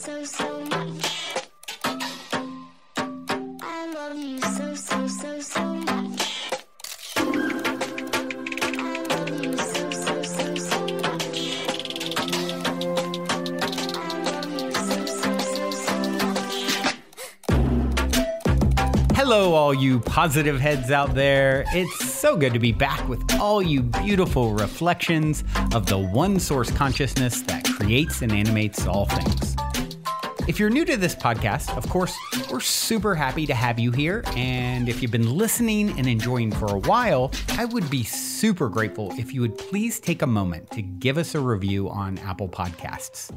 so, so much. I love you so, so, so, so much. Hello, all you positive heads out there. It's so good to be back with all you beautiful reflections of the one source consciousness that creates and animates all things. If you're new to this podcast, of course, we're super happy to have you here. And if you've been listening and enjoying for a while, I would be super grateful if you would please take a moment to give us a review on Apple Podcasts.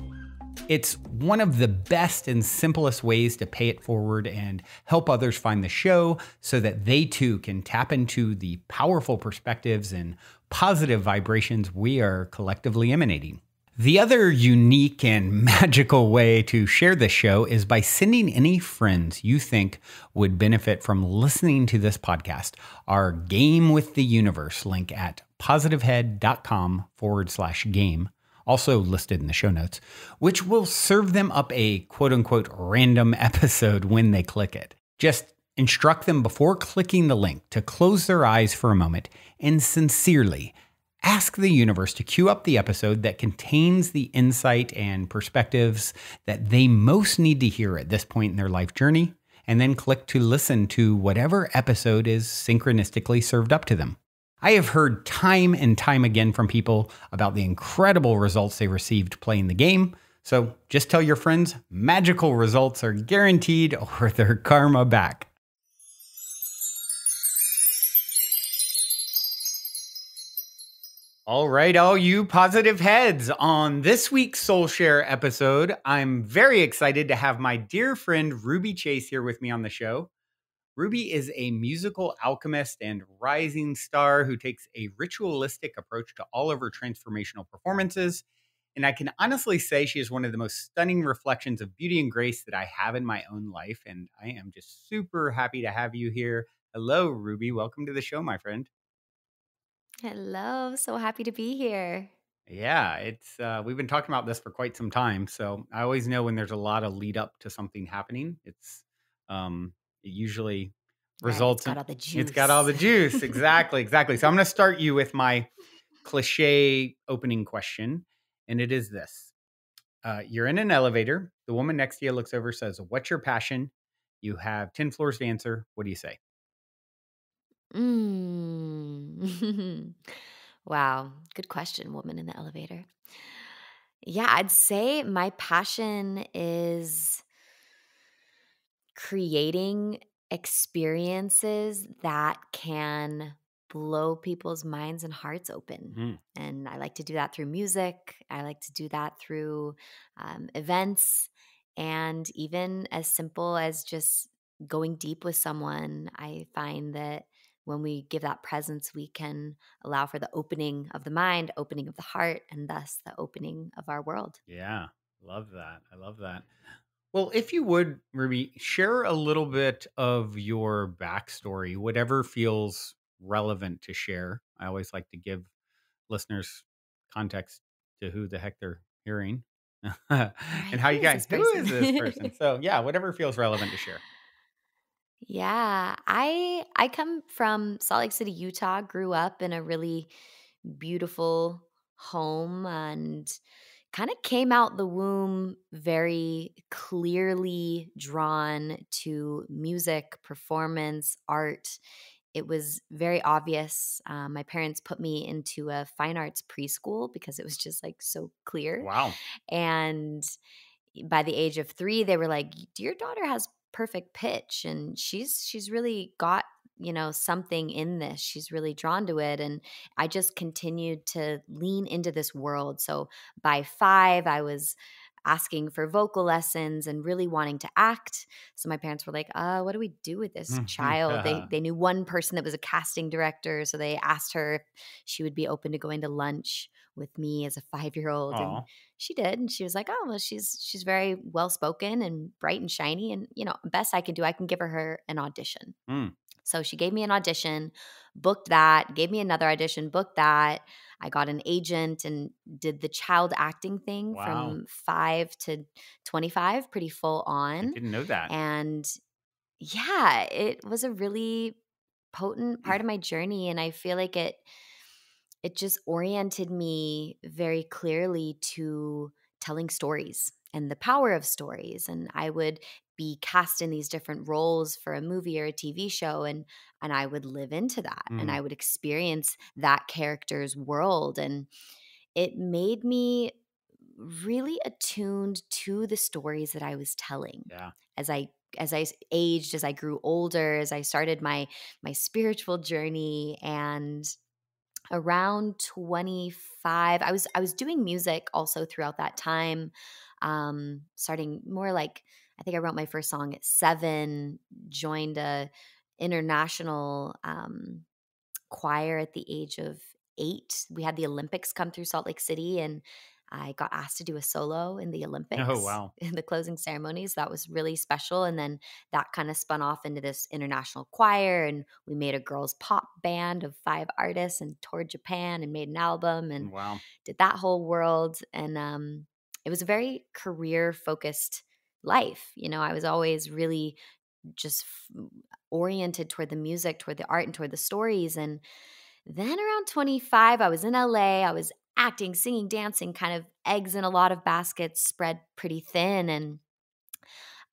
It's one of the best and simplest ways to pay it forward and help others find the show so that they too can tap into the powerful perspectives and positive vibrations we are collectively emanating. The other unique and magical way to share this show is by sending any friends you think would benefit from listening to this podcast our Game with the Universe link at positivehead.com forward slash game also listed in the show notes, which will serve them up a quote unquote random episode when they click it. Just instruct them before clicking the link to close their eyes for a moment and sincerely ask the universe to queue up the episode that contains the insight and perspectives that they most need to hear at this point in their life journey, and then click to listen to whatever episode is synchronistically served up to them. I have heard time and time again from people about the incredible results they received playing the game. So just tell your friends magical results are guaranteed or their karma back. All right, all you positive heads. On this week's Soul Share episode, I'm very excited to have my dear friend Ruby Chase here with me on the show. Ruby is a musical alchemist and rising star who takes a ritualistic approach to all of her transformational performances. And I can honestly say she is one of the most stunning reflections of beauty and grace that I have in my own life. And I am just super happy to have you here. Hello, Ruby. Welcome to the show, my friend. Hello, so happy to be here. Yeah, it's uh, we've been talking about this for quite some time. So I always know when there's a lot of lead up to something happening. It's um, it usually Right, it's results got in all the it's got all the juice. juice. Exactly, exactly. So I'm going to start you with my cliche opening question, and it is this: uh, You're in an elevator. The woman next to you looks over, says, "What's your passion?" You have ten floors to answer. What do you say? Mm. wow, good question, woman in the elevator. Yeah, I'd say my passion is creating experiences that can blow people's minds and hearts open. Mm, And I like to do that through music. I like to do that through um, events and even as simple as just going deep with someone. I find that when we give that presence, we can allow for the opening of the mind, opening of the heart, and thus the opening of our world. yeah, love that. I love that. Well, if you would, Ruby, share a little bit of your backstory, whatever feels relevant to share. I always like to give listeners context to who the heck they're hearing and how you guys, who is this person? So, yeah, whatever feels relevant to share. Yeah, I I come from Salt Lake City, Utah. Grew up in a really beautiful home and kind of came out the womb very clearly drawn to music, performance, art. It was very obvious. Um, my parents put me into a fine arts preschool because it was just like so clear. Wow. And by the age of three they were like your daughter has perfect pitch and she's she's really got you know something in this. She's really drawn to it and i just continued to lean into this world. So by five i was asking for vocal lessons and really wanting to act. So my parents were like uh what do we do with this child? They they knew one person that was a casting director so they asked her if she would be open to going to lunch with me as a five year old and she did and she was like oh well she's she's very well spoken and bright and shiny and you know best i can do i can give her, her an audition Mm. so she gave me an audition booked that gave me another audition booked that I got an agent and did the child acting thing Wow. from 5 to 25 pretty full I on. didn't know that. And yeah, it was a really potent part of my journey and I feel like it it just oriented me very clearly to telling stories and the power of stories and I would be cast in these different roles for a movie or a TV show and and I would live into that and Mm. I would experience that character's world and it made me really attuned to the stories that I was telling Yeah. as I as I aged, as I grew older, as I started my my spiritual journey and around 25 I was I was doing music also throughout that time um starting more like I think I wrote my first song at 7 joined a international um choir at the age of eight. We had the Olympics come through Salt Lake City, and I got asked to do a solo in the Olympics. Oh, Olympics wow. in the closing ceremonies. That was really special. And then that kind of spun off into this international choir, and we made a girls' pop band of five artists and toured Japan and made an album and Wow. did that whole world. And um, it was a very career focused life. You know, I was always really just f- oriented toward the music, toward the art, and toward the stories. And then around 25, I was in LA. I was acting, singing, dancing, kind of eggs in a lot of baskets, spread pretty thin. And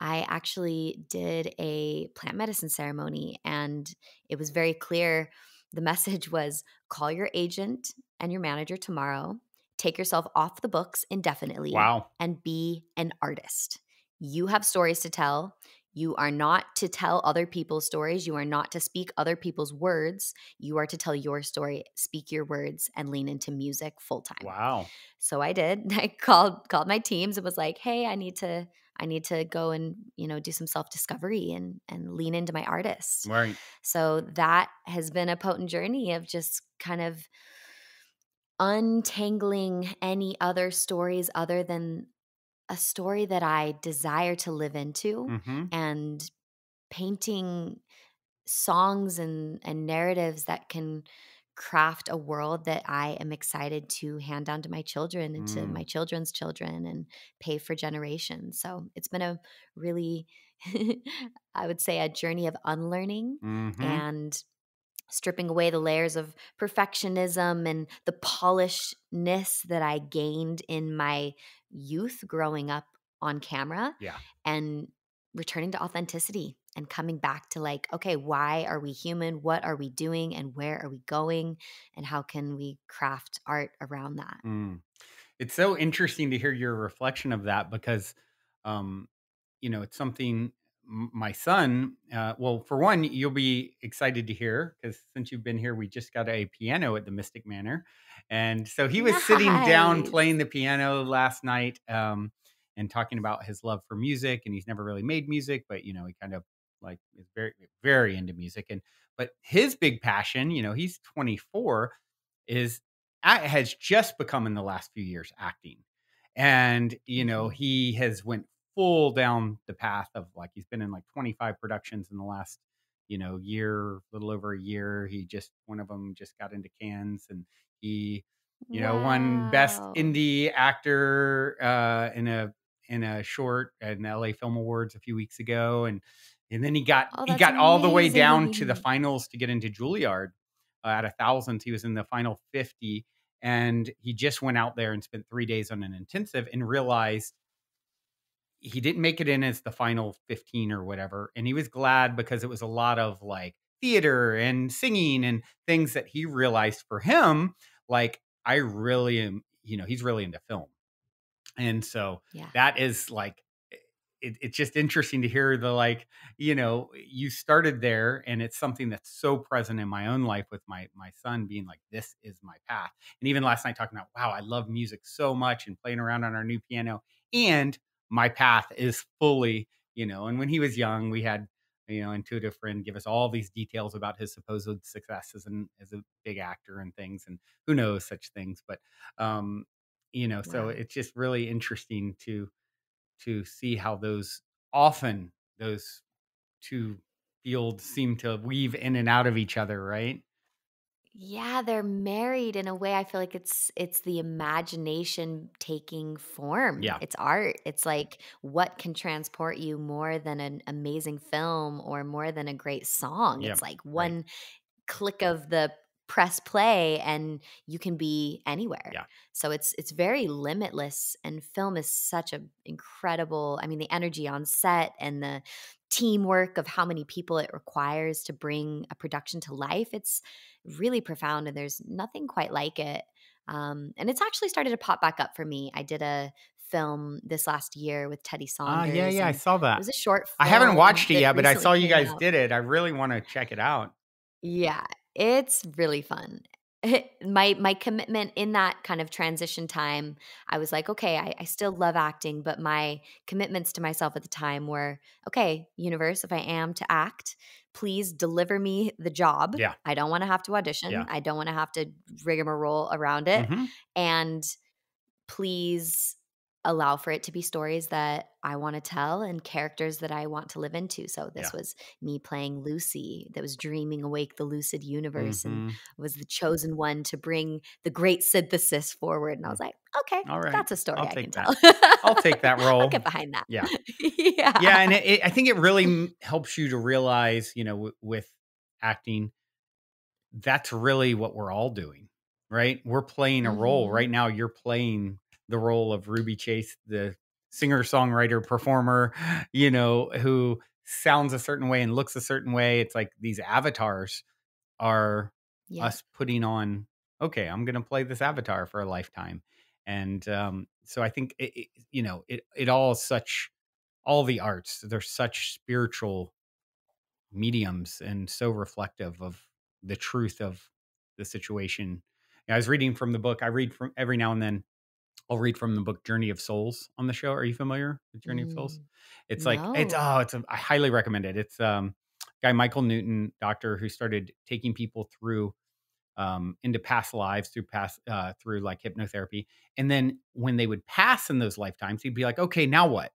I actually did a plant medicine ceremony, and it was very clear. The message was call your agent and your manager tomorrow, take yourself off the books indefinitely, Wow. and be an artist. You have stories to tell. You are not to tell other people's stories. You are not to speak other people's words. You are to tell your story, speak your words, and lean into music full time. Wow. So I did. I called called my teams and was like, "Hey, I need to I need to go and, you know, do some self-discovery and and lean into my artist." Right. So that has been a potent journey of just kind of untangling any other stories other than a story that I desire to live into hmm and painting songs and and narratives that can craft a world that I am excited to hand down to my children and to Mm. my children's children and pay for generations. So it's been a really I would say a journey of unlearning hmm and stripping away the layers of perfectionism and the polishedness that I gained in my youth growing up on camera Yeah. and returning to authenticity and coming back to like okay why are we human what are we doing and where are we going and how can we craft art around that Mm. It's so interesting to hear your reflection of that because, um, you know, it's something my son, uh, well, for one, you'll be excited to hear because since you've been here, we just got a piano at the Mystic Manor. And so he was sitting down playing the piano last night um, and talking about his love for music. And he's never really made music, but, you know, he kind of like is very, very into music. And, but his big passion, you know, he's 24, is has just become in the last few years acting and you know Mhm. he has went full down the path of like he's been in like 25 productions in the last you know year little over a year. He just one of them just got into Cannes and he you know won best indie actor uh in a in a short at the LA Film Awards a few weeks ago and and then he got Oh, he got all the way down to the finals to get into Juilliard uh, at a thousand he was in the final 50 and he just went out there and spent three days on an intensive and realized he didn't make it in as the final 15 or whatever and he was glad because it was a lot of like theater and singing and things that he realized for him like i really am you know he's really into film. And so yeah. that is like it, it's just interesting to hear the like you know you started there and it's something that's so present in my own life with my my son being like this is my path. And even last night talking about wow i love music so much and playing around on our new piano and my path is fully you know and when he was young we had you know intuitive friend give us all these details about his supposed success as an as a big actor and things and who knows such things but um you know so it's just really interesting to to see how those often those two fields seem to weave in and out of each other, right? Yeah, they're married in a way I feel like it's it's the imagination taking form. Yeah. It's art. It's like what can transport you more than an amazing film or more than a great song? Yeah. It's like Right. one click of the press play and you can be anywhere. Yeah. So it's it's very limitless and film is such a incredible I mean the energy on set and the teamwork of how many people it requires to bring a production to life. It's really profound and there's nothing quite like it. Um, and it's actually started to pop back up for me. I did a film this last year with Teddy Ah, yeah, yeah, I saw it that. was a short I haven't watched it yet, but I saw you guys out. did it. I really want to check it out. Yeah, it's really fun. my my commitment in that kind of transition time, I was like, okay, I, I still love acting, but my commitments to myself at the time were, okay, universe, if I am to act, please deliver me the job. Yeah. I don't want to have to audition. Yeah. I don't want to have to rigmarole around it. Mhm. And please allow for it to be stories that I want to tell and characters that I want to live into. So this Yeah. was me playing Lucy that was dreaming awake the lucid universe and Mhm. was the chosen one to bring the great synthesis forward. And I was like, okay, All right. that's a story I'll I can take tell. I'll take that I'll role. get behind that. Yeah. yeah. yeah and it, it, i think it really helps you to realize you know w- with acting that's really what we're all doing right we're playing a role Mhm. right now you're playing the role of ruby chase the singer songwriter performer you know who sounds a certain way and looks a certain way. It's like these avatars are Yeah. us putting on okay i'm going to play this avatar for a lifetime. And um so i think it, it, you know it it all such all the arts they're such spiritual mediums and so reflective of the truth of the situation. I was reading from the book i read from every now and then i'll read from the book journey of souls on the show. Are you familiar with journey of souls? Mm, it's like it's oh it's a, i highly recommend it. It's um guy michael newton doctor who started taking people through um, into past lives through past uh, through like hypnotherapy, and then when they would pass in those lifetimes, he'd be like, "Okay, now what?"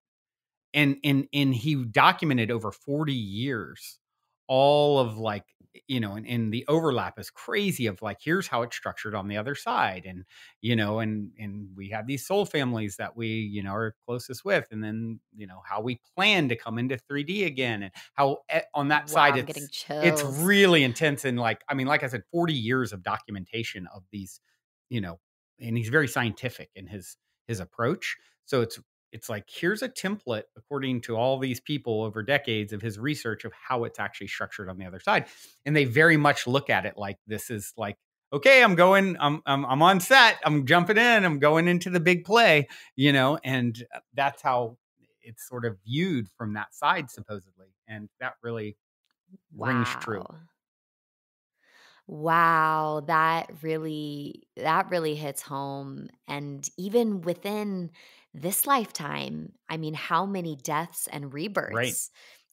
And and and he documented over forty years all of like you know, and, and the overlap is crazy of like here's how it's structured on the other side, and you know, and and we have these soul families that we you know are closest with, and then you know how we plan to come into three D again, and how on that Wow, side I'm it's getting it's really intense and like i mean like i said 40 years of documentation of these you know and he's very scientific in his his approach so it's it's like here's a template according to all these people over decades of his research of how it's actually structured on the other side and they very much look at it like this is like okay i'm going i'm i'm, I'm on set i'm jumping in i'm going into the big play you know and uh, that's how it's sort of viewed from that side supposedly and that really rings true Wow. Wow, that really that really hits home and even within this lifetime, I mean, how many deaths and right. rebirths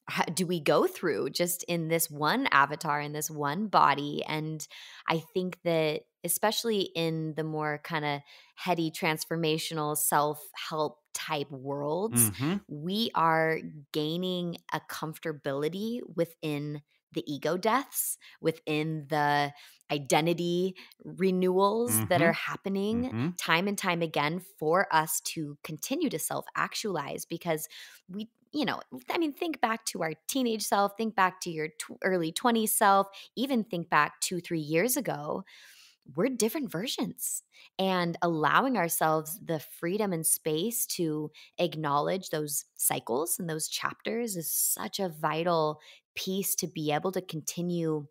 ha- do we go through just in this one avatar in this one body? And I think that especially in the more kind of heady transformational self-help type worlds, hmm we are gaining a comfortability within the ego deaths within the identity renewals that are hmm happening hmm time and time again for us to continue to self actualize because we you know i mean think back to our teenage self think back to your tw- early 20s self even think back 2 3 years ago we're different versions and allowing ourselves the freedom and space to acknowledge those cycles and those chapters is such a vital piece to be able to continue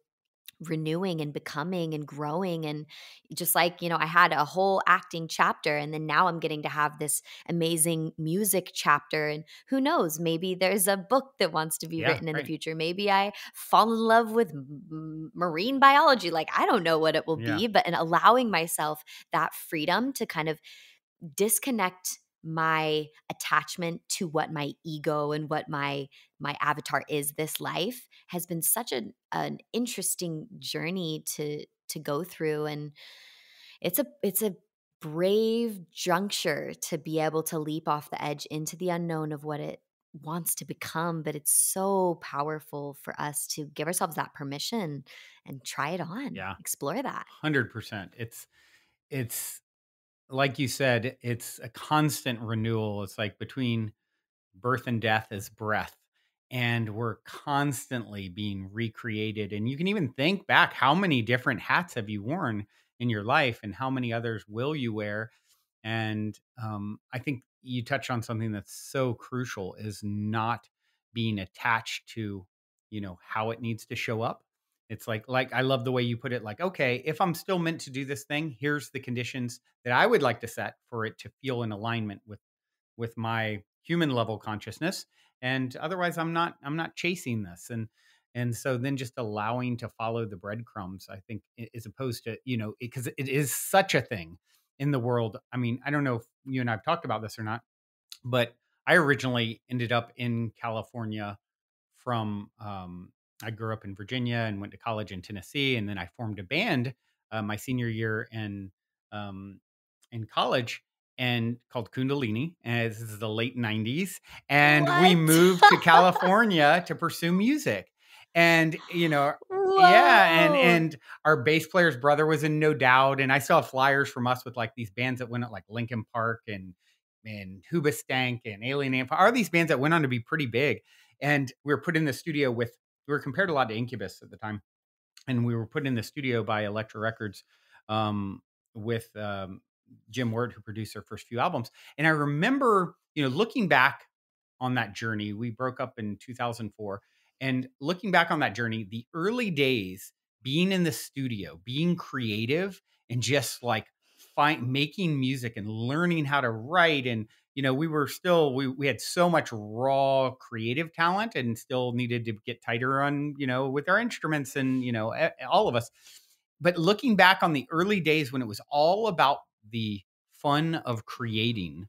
renewing and becoming and growing and just like you know i had a whole acting chapter and then now i'm getting to have this amazing music chapter and who knows maybe there's a book that wants to be yeah written in the future. Maybe i fall in love with marine biology like i don't know what it will yeah. be but in allowing myself that freedom to kind of disconnect my attachment to what my ego and what my my avatar is this life has been such an an interesting journey to to go through and it's a it's a brave juncture to be able to leap off the edge into the unknown of what it wants to become, but it's so powerful for us to give ourselves that permission and try it on. Yeah. Explore that. 100%. It's it's like you said, it's a constant renewal. It's like between birth and death is breath. And we're constantly being recreated. And you can even think back how many different hats have you worn in your life and how many others will you wear? And um, I think you touched on something that's so crucial is not being attached to, you know, how it needs to show up. It's like like I love the way you put it like okay, if I'm still meant to do this thing, here's the conditions that I would like to set for it to feel in alignment with with my human level consciousness and otherwise I'm not I'm not chasing this and and so then just allowing to follow the breadcrumbs I think as opposed to, you know, because it, it is such a thing in the world. I mean, I don't know if you and I've talked about this or not, but I originally ended up in California from um, I grew up in Virginia and went to college in Tennessee, and then I formed a band uh, my senior year in um, in college and called Kundalini. And this is the late '90s, and we moved to California to pursue music. And you know, yeah, and and our bass player's brother was in No Doubt, and I saw flyers from us with like these bands that went out like Linkin Park and and Hoobastank and Alien Ant. Are these bands that went on to be pretty big? And we were put in the studio with we were compared a lot to Incubus at the time, and we were put in the studio by Elektra Records um, with um, Jim Wirt, who produced their first few albums. And I remember, you know, looking back on that journey, we broke up in 2004. And looking back on that journey, the early days being in the studio, being creative, and just like find making music and learning how to write and you know we were still we, we had so much raw creative talent and still needed to get tighter on you know with our instruments and you know all of us. But looking back on the early days when it was all about the fun of creating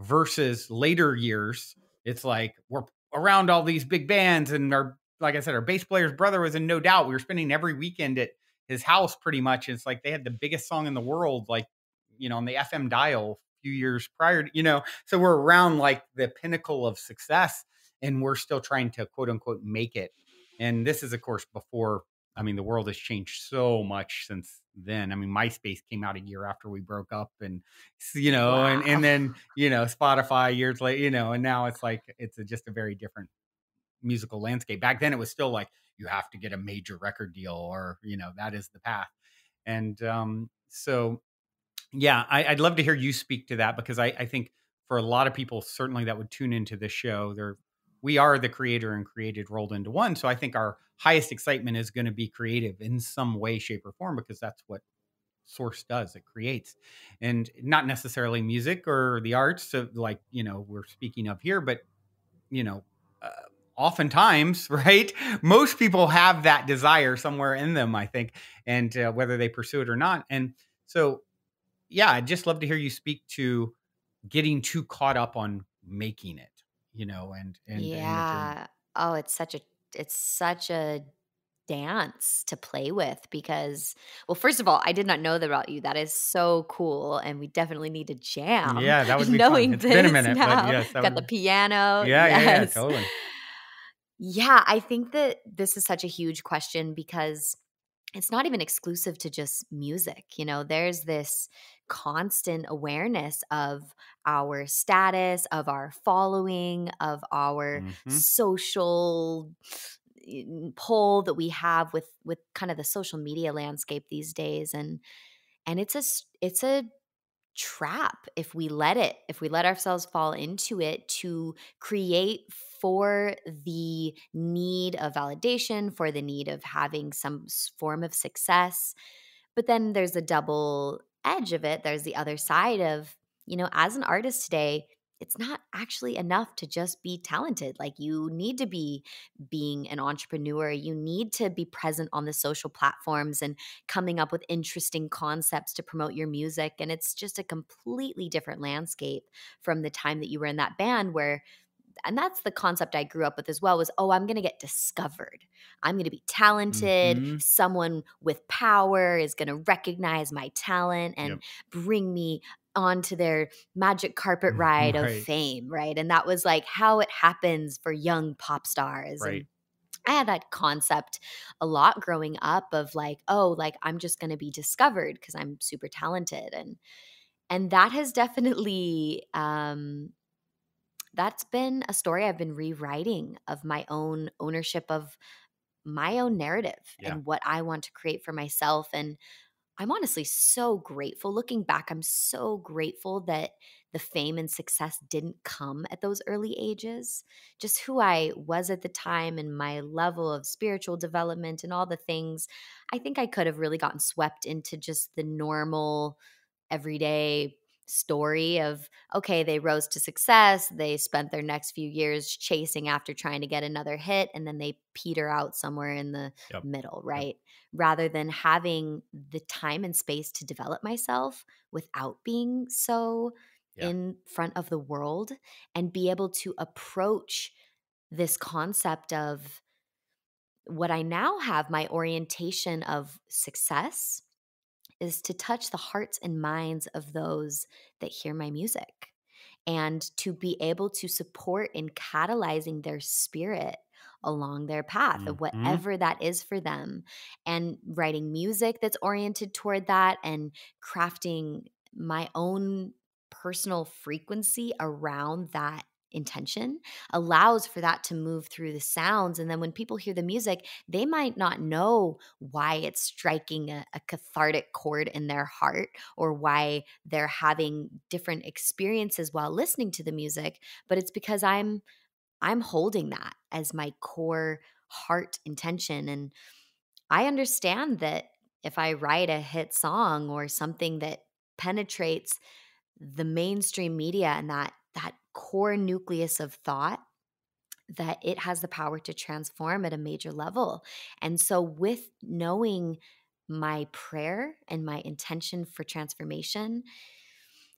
versus later years it's like we're around all these big bands and our like i said our bass player's brother was in no doubt. We were spending every weekend at his house pretty much it's like they had the biggest song in the world like you know on the fm dial few years prior to, you know so we're around like the pinnacle of success and we're still trying to quote unquote make it and this is of course before I mean, the world has changed so much since then. I mean, MySpace came out a year after we broke up, and you know, and and then you know, Spotify years later, you know, and now it's like it's a, just a very different musical landscape. Back then, it was still like you have to get a major record deal, or you know, that is the path. And um, so, yeah, I, I'd love to hear you speak to that because I, I think for a lot of people, certainly that would tune into this show, they're we are the creator and created rolled into one. So I think our highest excitement is going to be creative in some way, shape, or form because that's what Source does. It creates, and not necessarily music or the arts, like you know we're speaking of here, but you know. Uh, oftentimes right most people have that desire somewhere in them i think and uh, whether they pursue it or not and so yeah i'd just love to hear you speak to getting too caught up on making it you know and and, and Yeah. Oh, it's such a it's such a dance to play with because well, first of all, I did not know that about you. That is so cool. And we definitely need to jam yeah that would be fun knowing it's been a this minute now. yes Got would the piano. yeah yeah yeah totally Yeah, I think that this is such a huge question because it's not even exclusive to just music. You know, there's this constant awareness of our status, of our following, of our hmm social pull that we have with with kind of the social media landscape these days and and it's a it's a trap if we let it if we let ourselves fall into it to create for the need of validation for the need of having some form of success. But then there's a double edge of it there's the other side of you know as an artist today it's not actually enough to just be talented like you need to be being an entrepreneur you need to be present on the social platforms and coming up with interesting concepts to promote your music. And it's just a completely different landscape from the time that you were in that band where and that's the concept I grew up with as well was oh I'm going to get discovered. I'm going to be talented. hmm Someone with power is going to recognize my talent and yep bring me onto their magic carpet ride Right. of fame, right? And that was like how it happens for young pop stars. Right. And I had that concept a lot growing up of like, oh, like I'm just going to be discovered because I'm super talented and and that has definitely um that's been a story I've been rewriting of my own ownership of my own narrative Yeah. and what I want to create for myself and I'm honestly so grateful. Looking back, I'm so grateful that the fame and success didn't come at those early ages. Just who I was at the time and my level of spiritual development and all the things. I think I could have really gotten swept into just the normal, everyday story of okay, they rose to success. They spent their next few years chasing after trying to get another hit, and then they peter out somewhere in the Yep. middle, right? rather than having the time and space to develop myself without being so in front of the world and be able to approach this concept of what I now have my orientation of success is to touch the hearts and minds of those that hear my music and to be able to support in catalyzing their spirit along their path of Mhm. whatever that is for them and writing music that's oriented toward that and crafting my own personal frequency around that intention allows for that to move through the sounds and then when people hear the music they might not know why it's striking a, a cathartic chord in their heart or why they're having different experiences while listening to the music but it's because i'm i'm holding that as my core heart intention and i understand that if i write a hit song or something that penetrates the mainstream media and that that core nucleus of thought that it has the power to transform at a major level. And so with knowing my prayer and my intention for transformation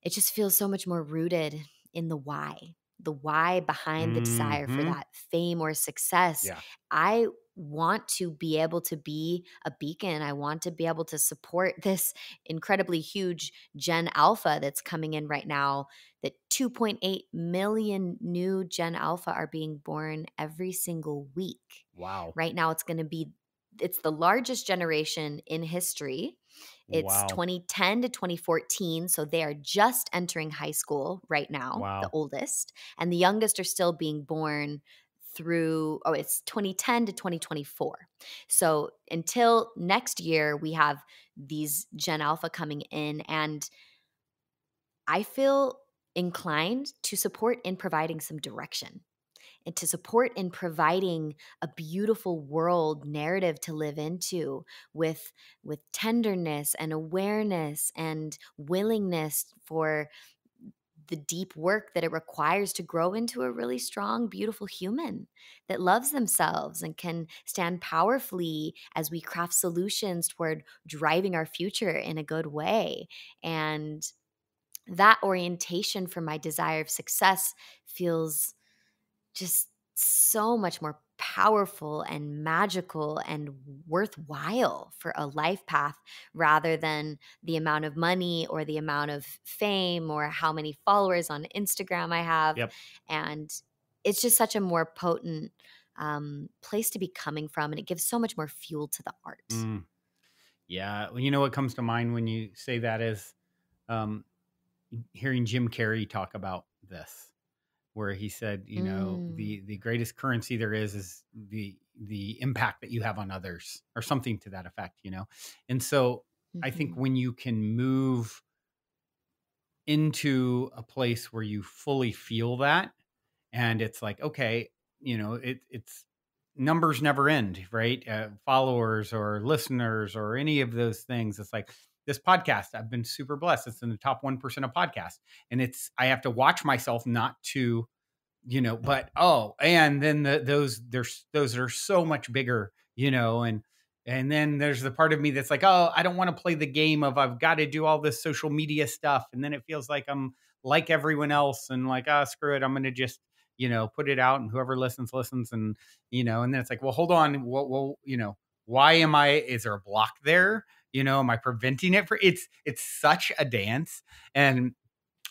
it just feels so much more rooted in the why the why behind the desire for Mhm. that fame or success Yeah. i want to be able to be a beacon i want to be able to support this incredibly huge gen alpha that's coming in right now that 2.8 million new gen alpha are being born every single week Wow. right now it's going to be it's the largest generation in history it's wow. 2010 to 2014 so they are just entering high school right now Wow. the oldest and the youngest are still being born through oh it's 2010 to 2024 so until next year we have these gen alpha coming in and i feel inclined to support in providing some direction and to support in providing a beautiful world narrative to live into with with tenderness and awareness and willingness for the deep work that it requires to grow into a really strong beautiful human that loves themselves and can stand powerfully as we craft solutions toward driving our future in a good way. And that orientation for my desire of success feels just so much more powerful and magical and worthwhile for a life path rather than the amount of money or the amount of fame or how many followers on Instagram I have. Yep. And it's just such a more potent um, place to be coming from. And it gives so much more fuel to the art. Mm. Yeah. Well, you know what comes to mind when you say that is um, hearing Jim Carrey talk about this, where he said, you know, Mm. the the greatest currency there is is the the impact that you have on others, or something to that effect. You know, and so I think Mhm. when you can move into a place where you fully feel that, and it's like, okay, you know, it, it's numbers never end, right? Uh, followers or listeners or any of those things. It's like this podcast. I've been super blessed. It's in the top one percent of podcasts, and it's I have to watch myself not to, you know, but oh, and then the, those there's those are so much bigger, you know, and and then there's the part of me that's like, oh, I don't want to play the game of I've got to do all this social media stuff, and then it feels like I'm like everyone else, and like, ah, screw it, I'm gonna just you know put it out, and whoever listens listens, and you know, and then it's like, well, hold on, well, well you know, why am I? Is there a block there? You know, am I preventing it? For it's it's such a dance, and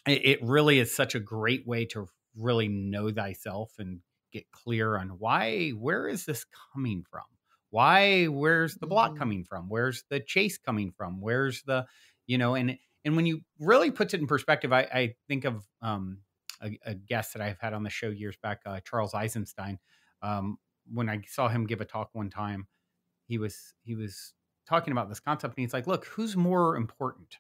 it, it really is such a great way to really know thyself and get clear on why where is this coming from why where's the block Mhm. coming from where's the chase coming from where's the you know and and when you really puts it in perspective i, I think of um a, a guest that i've had on the show years back uh, charles eisenstein um when i saw him give a talk one time he was he was talking about this concept and he's like look who's more important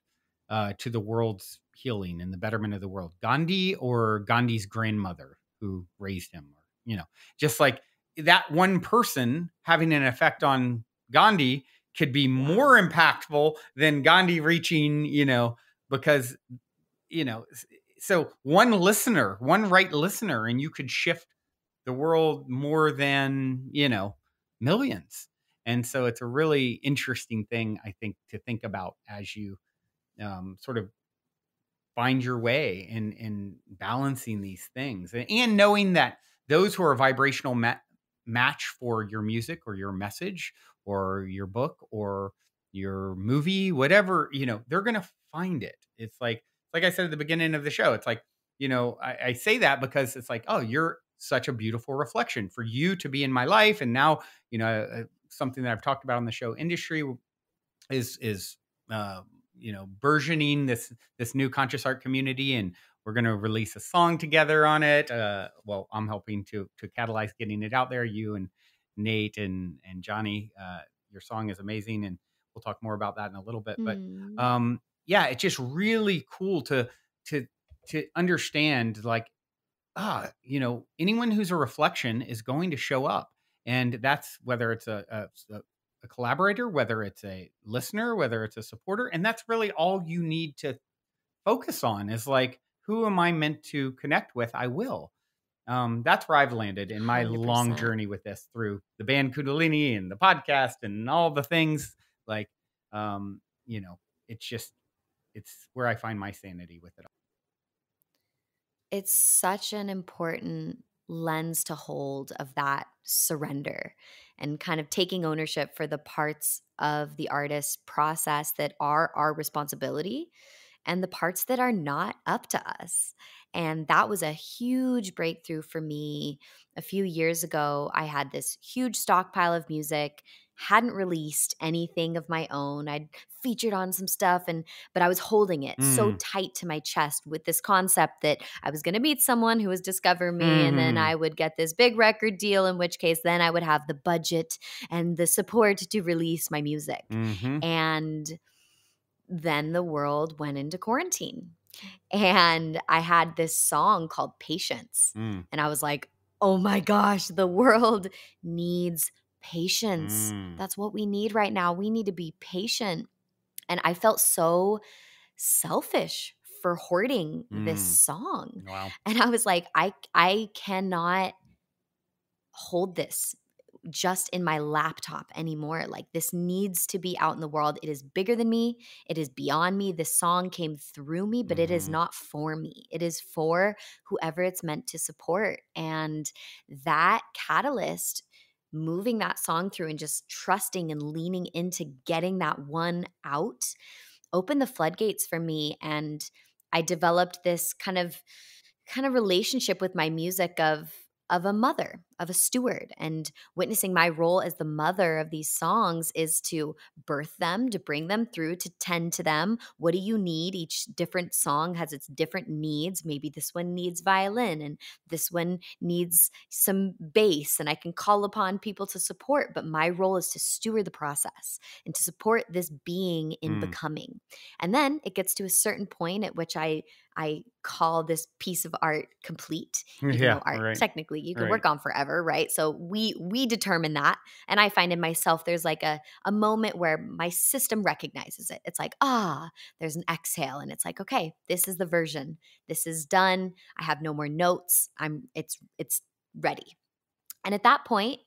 uh, to the world's healing and the betterment of the world gandhi or gandhi's grandmother who raised him or you know? Just like that one person having an effect on gandhi could be more impactful than gandhi reaching you know because you know so one listener one right listener and you could shift the world more than you know millions and so it's a really interesting thing i think to think about as you um, sort of find your way in in balancing these things and, knowing that those who are vibrational ma- match for your music or your message or your book or your movie whatever you know they're gonna find it. It's like like i said at the beginning of the show it's like you know i, I say that because it's like oh you're such a beautiful reflection for you to be in my life and now you know uh, something that i've talked about on the show Industree is is uh, you know burgeoning this this new conscious art community and we're going to release a song together on it uh, well i'm helping to to catalyze getting it out there you and nate and and johnny uh, your song is amazing and we'll talk more about that in a little bit but Mm. um yeah it's just really cool to to to understand like ah you know anyone who's a reflection is going to show up and that's whether it's a, a, a collaborator whether it's a listener whether it's a supporter and that's really all you need to focus on is like who am i meant to connect with i will um, that's where i've landed in my long 100%. journey with this through the band kundalini and the podcast and all the things like um, you know it's just it's where i find my sanity with it All. it's such an important lens to hold of that surrender and kind of taking ownership for the parts of the artist process that are our responsibility and the parts that are not up to us. And that was a huge breakthrough for me. A few years ago, I had this huge stockpile of music, hadn't released anything of my own. I'd featured on some stuff and but I was holding it so Mm. tight to my chest with this concept that I was going to meet someone who was discover me and then Mhm. I would get this big record deal in which case then I would have the budget and the support to release my music. Mhm. And then the world went into quarantine. And I had this song called Patience. Mm. And I was like, oh my gosh, the world needs patience. Mm. That's what we need right now. We need to be patient. And I felt so selfish for hoarding this Mm. song. wow And I was like, I I cannot hold this just in my laptop anymore. Like this needs to be out in the world. It is bigger than me. It is beyond me. This song came through me, but it is Mhm. not for me. It is for whoever it's meant to support. And that catalyst moving that song through and just trusting and leaning into getting that one out opened the floodgates for me and I developed this kind of kind of relationship with my music of of a mother, of a steward and witnessing my role as the mother of these songs is to birth them, to bring them through, to tend to them. What do you need? Each different song has its different needs. Maybe this one needs violin and this one needs some bass and I can call upon people to support, but my role is to steward the process and to support this being in Mm. becoming. And then it gets to a certain point at which I I call this piece of art complete. Even Yeah, art right. technically you can Right. work on forever, right? So we we determine that. And I find in myself there's like a a moment where my system recognizes it. It's like, ah, there's an exhale and it's like, okay, this is the version. This is done. I have no more notes. I'm it's it's ready. And at that point,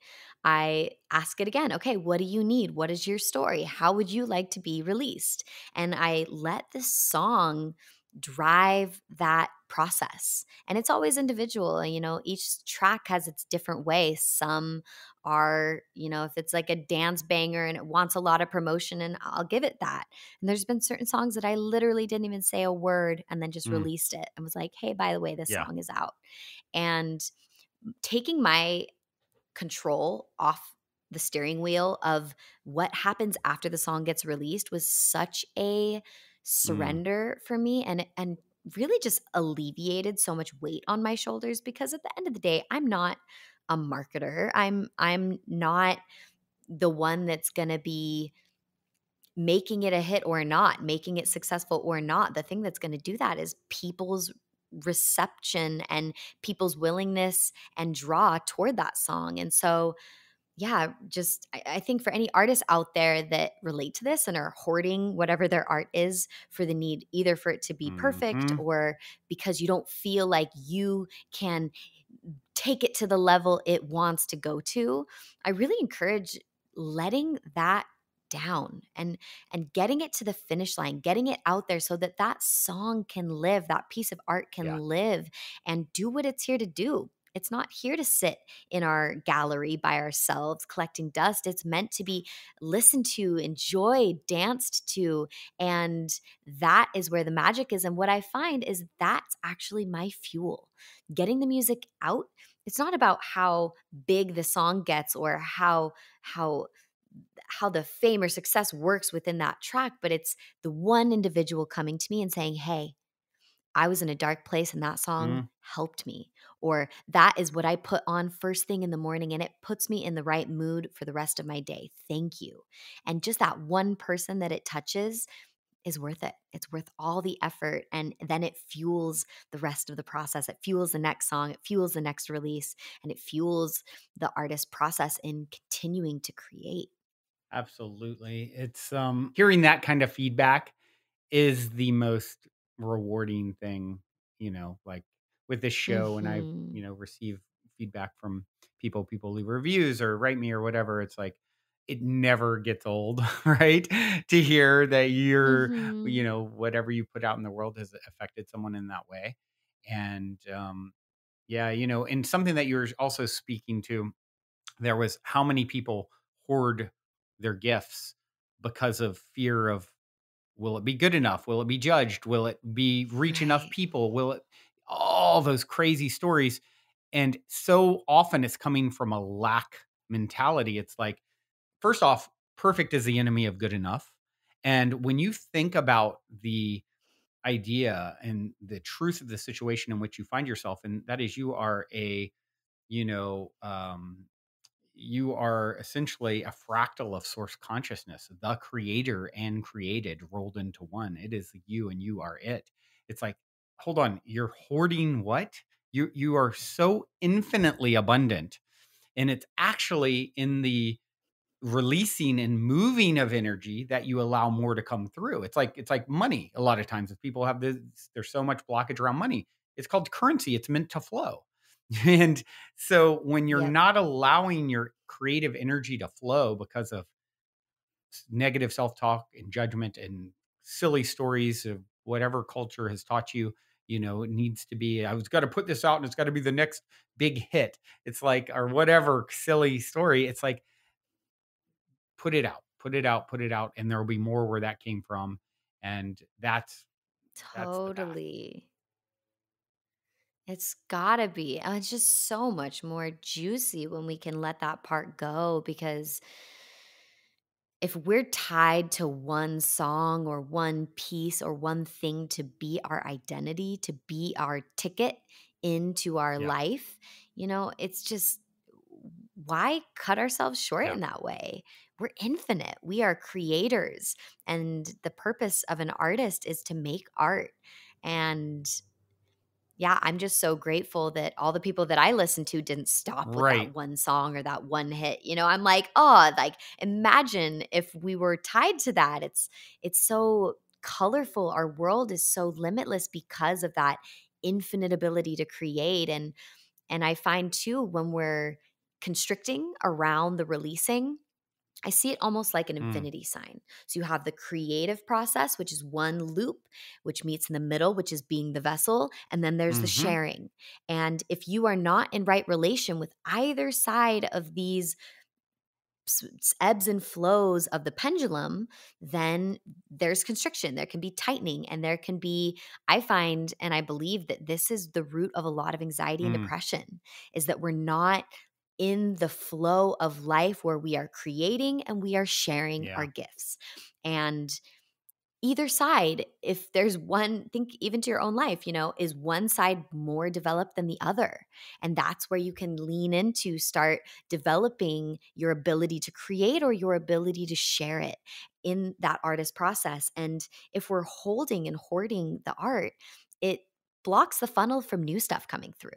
I ask it again. Okay, what do you need? What is your story? How would you like to be released? And I let this song drive that process. And it's always individual. You know, each track has its different way. Some are, you know, if it's like a dance banger and it wants a lot of promotion, and I'll give it that. And there's been certain songs that I literally didn't even say a word and then just Mm. released it and was like, hey, by the way, this Yeah. song is out. And taking my control off the steering wheel of what happens after the song gets released was such a Mm. surrender for me and and really just alleviated so much weight on my shoulders because at the end of the day I'm not a marketer. I'm I'm not the one that's going to be making it a hit or not, making it successful or not. The thing that's going to do that is people's reception and people's willingness and draw toward that song. And so, yeah, just I, I think for any artists out there that relate to this and are hoarding whatever their art is for the need either for it to be perfect Mhm. or because you don't feel like you can take it to the level it wants to go to, I really encourage letting that down and and getting it to the finish line getting it out there so that that song can live that piece of art can Yeah. live and do what it's here to do it's not here to sit in our gallery by ourselves collecting dust. It's meant to be listened to enjoyed danced to and that is where the magic is and what i find is that's actually my fuel. Getting the music out it's not about how big the song gets or how how how the fame or success works within that track but it's the one individual coming to me and saying hey i was in a dark place and that song Mm. helped me or that is what i put on first thing in the morning and it puts me in the right mood for the rest of my day thank you and just that one person that it touches is worth it. It's worth all the effort. And then it fuels the rest of the process. It fuels the next song, it fuels the next release, and it fuels the artist process in continuing to create. Absolutely. It's um hearing that kind of feedback is the most rewarding thing, you know, like with this show and I, Mhm. you know, receive feedback from people, people leave reviews or write me or whatever. It's like it never gets old, right? To hear that you're, Mhm. you know, whatever you put out in the world has affected someone in that way. And um yeah, you know, and something that you're also speaking to there was how many people hoard their gifts because of fear of will it be good enough? Will it be judged? Will it be reach enough people? Will it all those crazy stories and so often it's coming from a lack mentality. It's like first off perfect is the enemy of good enough and when you think about the idea and the truth of the situation in which you find yourself and that is you are a you know um you are essentially a fractal of source consciousness, the creator and created rolled into one. It is you and you are it. It's like, hold on, you're hoarding what? You you are so infinitely abundant. And it's actually in the releasing and moving of energy that you allow more to come through. It's like it's like money. A lot of times if people have this there's so much blockage around money. It's called currency. It's meant to flow. And so when you're Yep. not allowing your creative energy to flow because of negative self-talk and judgment and silly stories of whatever culture has taught you, you know, it needs to be I was got to put this out and it's got to be the next big hit. It's like or whatever silly story. It's like put it out, put it out, put it out, and there will be more where that came from. And that's that's. Totally. It's gotta be. It's just so much more juicy when we can let that part go because if we're tied to one song or one piece or one thing to be our identity, to be our ticket into our Yeah. life, you know, it's just why cut ourselves short Yeah. in that way? We're infinite. We are creators. And the purpose of an artist is to make art. And yeah, I'm just so grateful that all the people that I listened to didn't stop with Right. that one song or that one hit. You know, I'm like, oh, like imagine if we were tied to that. It's it's so colorful. Our world is so limitless because of that infinite ability to create and and I find too when we're constricting around the releasing, I see it almost like an Mm. infinity sign. So you have the creative process, which is one loop, which meets in the middle, which is being the vessel. And then there's the Mhm. sharing. And if you are not in right relation with either side of these ebbs and flows of the pendulum, then there's constriction, there can be tightening, and there can be, I find and I believe that this is the root of a lot of anxiety and Mm. depression is that we're not in the flow of life where we are creating and we are sharing Yeah. our gifts. And either side, if there's one, think even to your own life, you know, is one side more developed than the other? And that's where you can lean into start developing your ability to create or your ability to share it in that artist process. And if we're holding and hoarding the art, it blocks the funnel from new stuff coming through.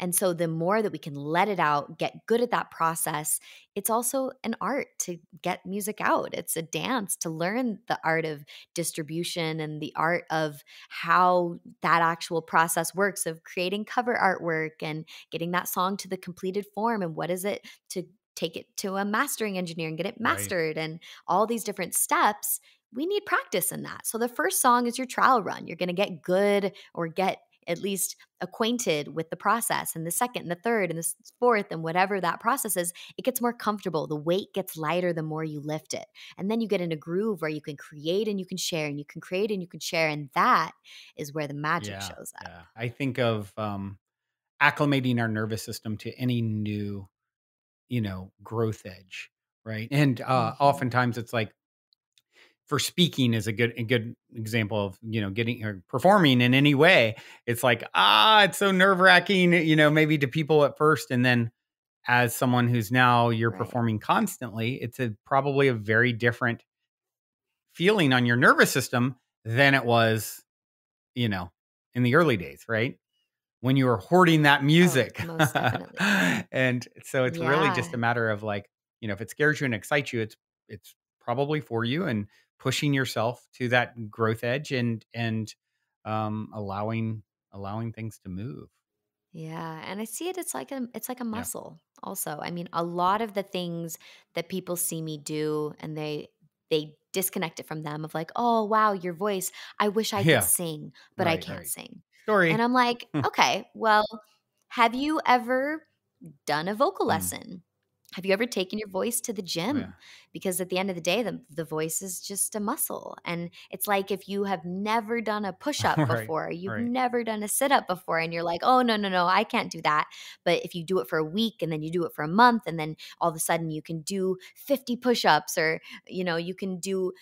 And so the more that we can let it out, get good at that process, it's also an art to get music out. It's a dance to learn the art of distribution and the art of how that actual process works of creating cover artwork and getting that song to the completed form and what is it to take it to a mastering engineer and get it Right. mastered and all these different steps we need practice in that so the first song is your trial run you're going to get good or get at least acquainted with the process and the second and the third and the fourth and whatever that process is it gets more comfortable the weight gets lighter the more you lift it and then you get in a groove where you can create and you can share and you can create and you can share and that is where the magic Yeah, shows up Yeah. I think of um, acclimating our nervous system to any new, you know, growth edge, right? And uh, Mhm. oftentimes it's like for speaking is a good a good example of you know getting or performing in any way. It's like ah, it's so nerve wracking, you know, maybe to people at first, and then as someone who's now you're Right. performing constantly, it's a probably a very different feeling on your nervous system than it was, you know, in the early days, right? When you were hoarding that music. Oh, and so it's really just a matter of like, you know, if it scares you and excites you, it's it's probably for you and pushing yourself to that growth edge and and um allowing allowing things to move. Yeah, and I see it it's like a it's like a Yeah. muscle also. I mean, a lot of the things that people see me do and they they disconnect it from them of like, "Oh, wow, your voice. I wish I could Yeah. sing, but I can't right. sing." Story. And I'm like. "Okay, well, have you ever done a vocal Mm. lesson? Have you ever taken your voice to the Oh, gym? yeah. Because at the end of the day, the, the voice is just a muscle. And it's like if you have never done a push up right. before, you've Right. never done a sit up before, and you're like, oh, no, no, no, I can't do that. But if you do it for a week and then you do it for a month, and then all of a sudden you can do 50 push ups or, you know, you can do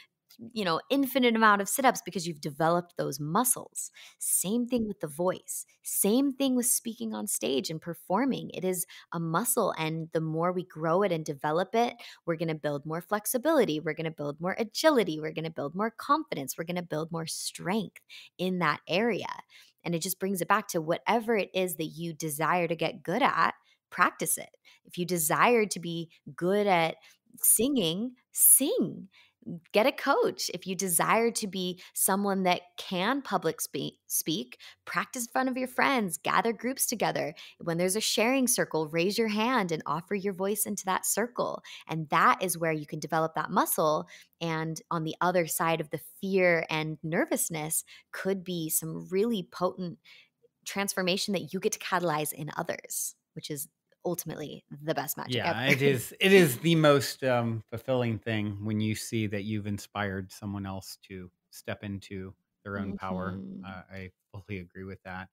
you know infinite amount of sit-ups because you've developed those muscles. Same thing with the voice. Same thing with speaking on stage and performing. It is a muscle and the more we grow it and develop it we're going to build more flexibility we're going to build more agility we're going to build more confidence we're going to build more strength in that area. And it just brings it back to whatever it is that you desire to get good at practice it. If you desire to be good at singing sing get a coach. If you desire to be someone that can public speak, speak practice in front of your friends gather groups together. When there's a sharing circle raise your hand and offer your voice into that circle. And that is where you can develop that muscle. And on the other side of the fear and nervousness could be some really potent transformation that you get to catalyze in others which is ultimately the best magic Yeah, ever it is it is the most um fulfilling thing when you see that you've inspired someone else to step into their own power. Mhm. Uh, I fully agree with that.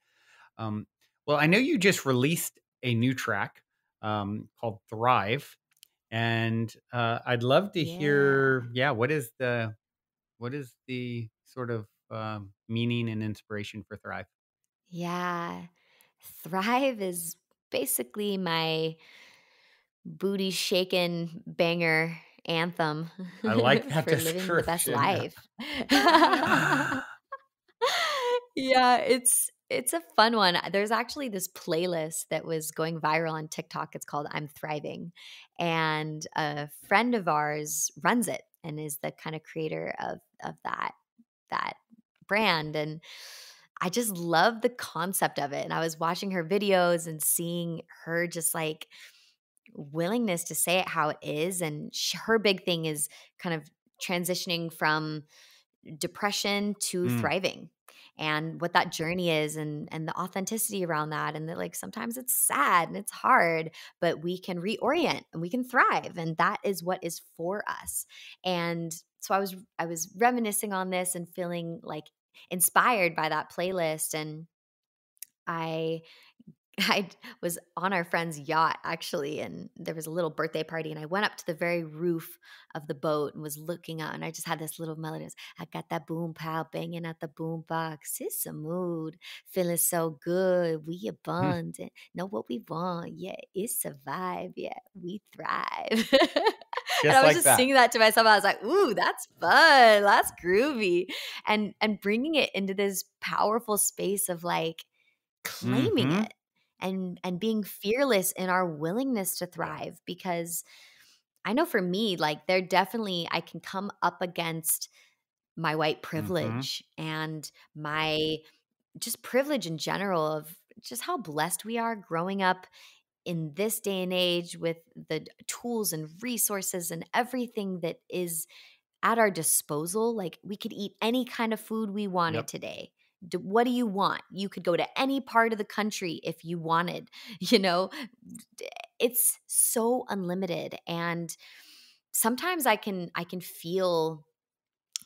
Um well, I know you just released a new track um called Thrive and uh I'd love to yeah hear yeah, what is the what is the sort of um meaning and inspiration for Thrive? Yeah. Thrive is basically my booty shaken banger anthem I like that for living the best life. yeah, it's it's a fun one. There's actually this playlist that was going viral on TikTok. It's called I'm Thriving. And a friend of ours runs it and is the kind of creator of of that that brand and I just love the concept of it. And I was watching her videos and seeing her just like willingness to say it how it is. And sh- her big thing is kind of transitioning from depression to Mm. thriving and what that journey is and and the authenticity around that and that like sometimes it's sad and it's hard but we can reorient and we can thrive and that is what is for us and so i was i was reminiscing on this and feeling like inspired by that playlist and i I was on our friend's yacht actually, and there was a little birthday party, and I went up to the very roof of the boat and was looking out, and I just had this little melody. I got that boom pow banging at the boom box. It's a mood, feeling so good. We Hmm. abundant, know what we want. Yeah, it's a vibe. Yeah, we thrive. and I was like just that. singing that to myself. I was like, "Ooh, that's fun. That's groovy," and and bringing it into this powerful space of like claiming Mhm. it and and being fearless in our willingness to thrive because I know for me like there definitely I can come up against my white Mhm. privilege and my just privilege in general of just how blessed we are growing up in this day and age with the tools and resources and everything that is at our disposal. Like we could eat any kind of food we wanted Yep. today. D- What do you want? You could go to any part of the country if you wanted. You know, it's so unlimited, and sometimes I can I can feel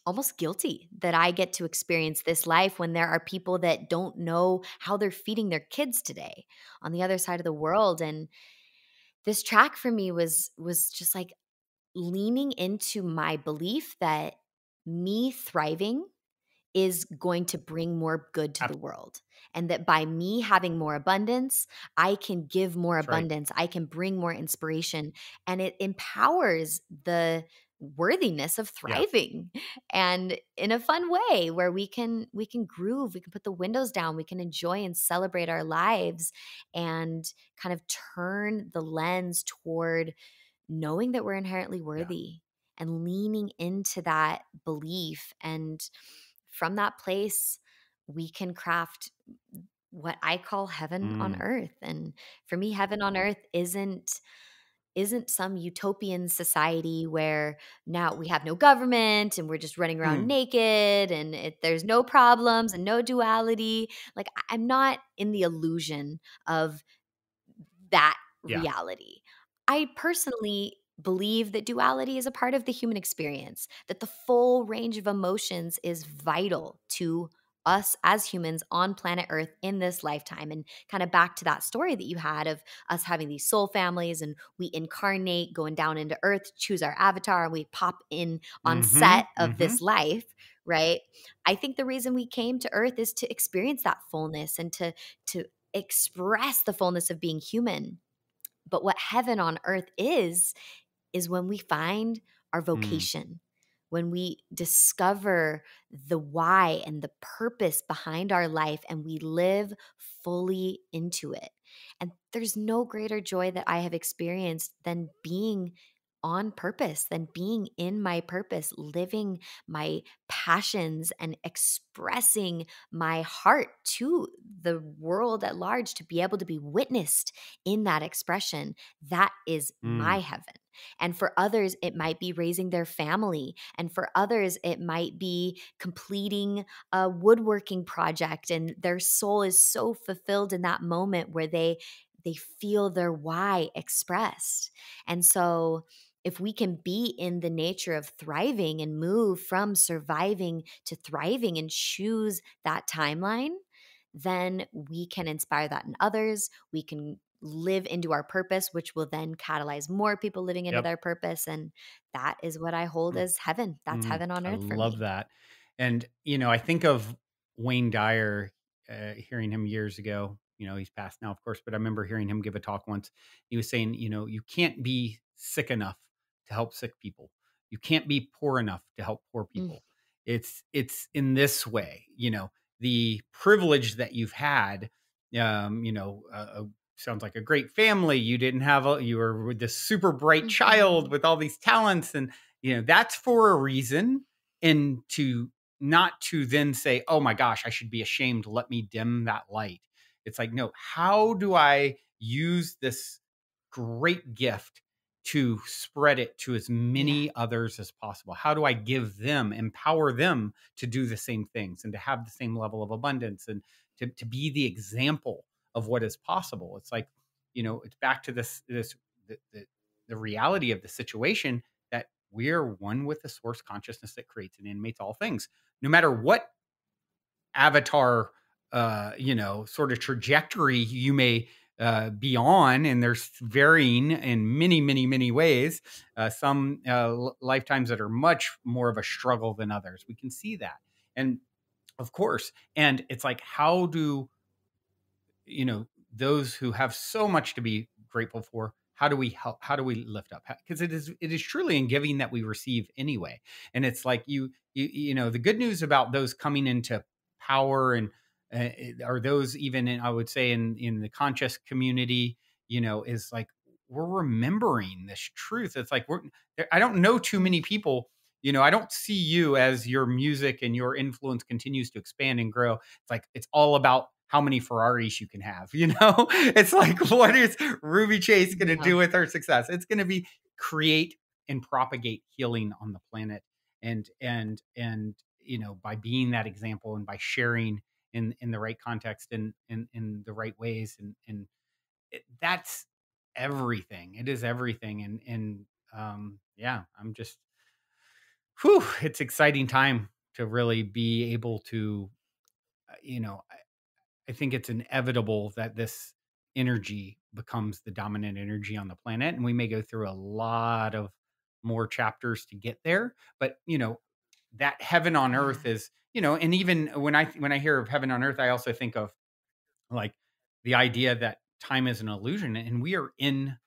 almost guilty that I get to experience this life when there are people that don't know how they're feeding their kids today on the other side of the world. And this track for me was was just like leaning into my belief that me thriving is going to bring more good to the world. And that by me having more abundance, I can give more That's right. abundance, I can bring more inspiration, and it empowers the worthiness of Yeah. thriving and in a fun way where we can we can groove we can put the windows down we can enjoy and celebrate our lives and kind of turn the lens toward knowing that we're inherently Yeah. worthy and leaning into that belief and from that place we can craft what i call heaven on Mm. earth and for me heaven on earth isn't isn't some utopian society where now we have no government and we're just running around Hmm. naked and it, there's no problems and no duality like i'm not in the illusion of that Yeah. reality. I personally believe that duality is a part of the human experience, that the full range of emotions is vital to us as humans on planet Earth in this lifetime. And kind of back to that story that you had of us having these soul families and we incarnate going down into Earth, choose our avatar, and we pop in on Mhm. set of Mhm. this life, right? I think the reason we came to Earth is to experience that fullness and to to express the fullness of being human. But what heaven on earth is, is when we find our Mm. vocation, when we discover the why and the purpose behind our life and we live fully into it. And there's no greater joy that I have experienced than being on purpose, than being in my purpose, living my passions and expressing my heart to the world at large to be able to be witnessed in that expression. That is my Mm. heaven. And for others, it might be raising their family. And for others, it might be completing a woodworking project. And their soul is so fulfilled in that moment where they they feel their why expressed. And so if we can be in the nature of thriving and move from surviving to thriving and choose that timeline, then we can inspire that in others. We can live into our purpose, which will then catalyze more people living into Yep. their purpose. And that is what I hold Mm. as heaven. That's Mm. heaven on I earth for love me. that. And, you know, I think of Wayne Dyer, uh, hearing him years ago. You know, he's passed now, of course, but I remember hearing him give a talk once. He was saying, you know, you can't be sick enough to help sick people. You can't be poor enough to help poor Mm. people. It's it's in this way, you know, the privilege that you've had. Um, you know, uh, uh, sounds like a great family. You didn't have a, you were this super bright child Mhm. with all these talents, and you know that's for a reason. And to not to then say, oh my gosh, I should be ashamed. Let me dim that light. It's like, no, how do I use this great gift to spread it to as many others as possible. How do I give them, empower them to do the same things and to have the same level of abundance and to, to be the example of what is possible? It's like, you know, it's back to this this the, the, the reality of the situation that we're one with the source consciousness that creates and animates all things. No matter what avatar uh, you know, sort of trajectory you may uh, be on, and there's varying in many, many, many ways. Uh, some uh, lifetimes that are much more of a struggle than others. We can see that, and of course, and it's like, how do you know those who have so much to be grateful for? How do we help? How do we lift up? Because it is it is truly in giving that we receive anyway, and it's like you you you know the good news about those coming into power and uh, are those even in, I would say in in the conscious community, you know, is like we're remembering this truth. It's like we're I don't know too many people you know i don't see you as your music and your influence continues to expand and grow it's like it's all about how many ferraris you can have you know? It's like what is ruby chase going to yeah. do with her success? It's going to be create and propagate healing on the planet and and and you know by being that example and by sharing in in the right context and in in the right ways and and it, that's everything. It is everything and and um yeah i'm just whew it's exciting time to really be able to uh, you know I, think it's inevitable that this energy becomes the dominant energy on the planet and we may go through a lot of more chapters to get there but you know that heaven on earth is you know and even when i when i hear of heaven on earth i also think of like the idea that time is an illusion and we are in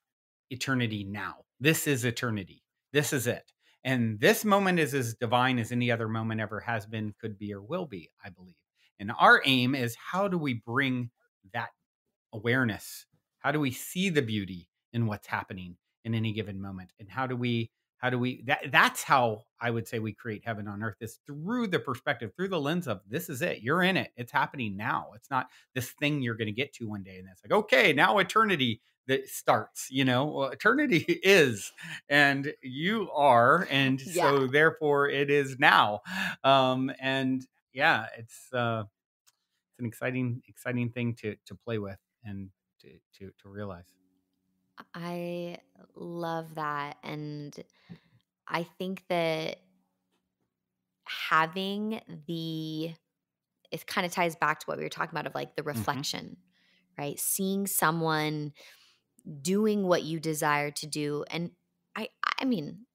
eternity now. This is eternity. This is it. And this moment is as divine as any other moment ever has been could be or will be i believe and our aim is how do we bring that awareness? How do we see the beauty in what's happening in any given moment? And how do we how do we that that's how i would say we create heaven on earth is through the perspective through the lens of this is it. You're in it. It's happening now. It's not this thing you're going to get to one day. And it's like okay now eternity that starts you know? Well, eternity is and you are and yeah. so therefore it is now. Um and yeah it's uh it's an exciting exciting thing to to play with and to to to realize I love that. And I think that having the, it kind of ties back to what we were talking about of like the Mm-hmm. reflection, right? Seeing someone doing what you desire to do. And I, I mean,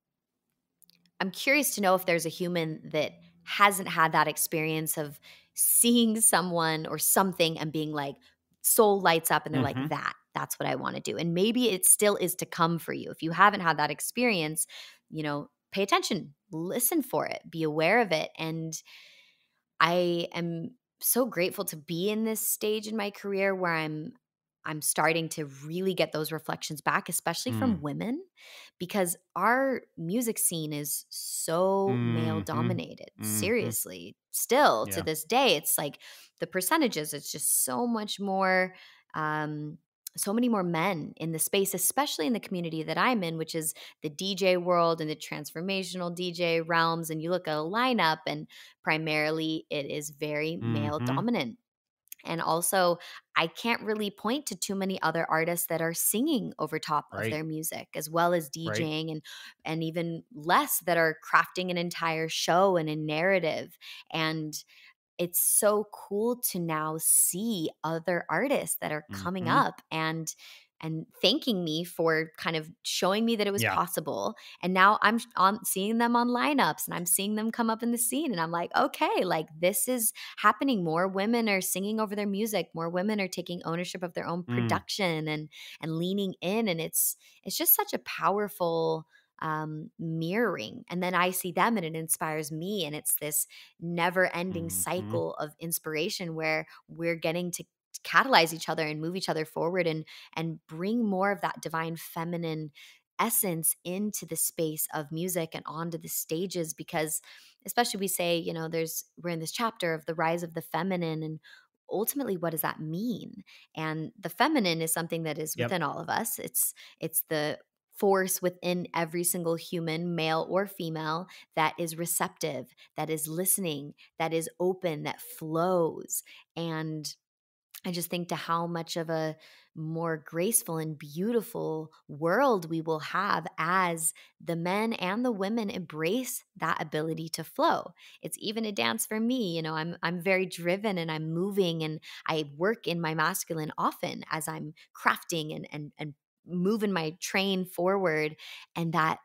I'm curious to know if there's a human that hasn't had that experience of seeing someone or something and being like, soul lights up and they're Mhm. like, that, that's what I want to do. And maybe it still is to come for you. If you haven't had that experience, you know, pay attention, listen for it, be aware of it. And I am so grateful to be in this stage in my career where I'm I'm starting to really get those reflections back, especially from Mm. women, because our music scene is so male Mhm. dominated. Mhm. Seriously, still to this day, it's like the percentages, it's just so much more, um, so many more men in the space, especially in the community that I'm in, which is the DJ world and the transformational DJ realms. And you look at a lineup, and primarily it is very male Mhm. dominant. And also, I can't really point to too many other artists that are singing over top of their music, as well as Right. DJing, and and even less that are crafting an entire show and a narrative. And it's so cool to now see other artists that are coming Mhm. up and and thanking me for kind of showing me that it was Yeah. possible. And now I'm on seeing them on lineups and I'm seeing them come up in the scene and I'm like, okay, like this is happening. More women are singing over their music. More women are taking ownership of their own Mm. production and and leaning in and it's it's just such a powerful um, mirroring. And then I see them and it inspires me. And it's this never ending Mhm. cycle of inspiration where we're getting to catalyze each other and move each other forward and and bring more of that divine feminine essence into the space of music and onto the stages because especially we say you know there's we're in this chapter of the rise of the feminine and ultimately what does that mean? And the feminine is something that is Yep. within all of us. It's it's the force within every single human male or female that is receptive that is listening that is open that flows. And I just think to how much of a more graceful and beautiful world we will have as the men and the women embrace that ability to flow. It's even a dance for me, you know, I'm I'm very driven and I'm moving and I work in my masculine often as I'm crafting and and and moving my train forward and that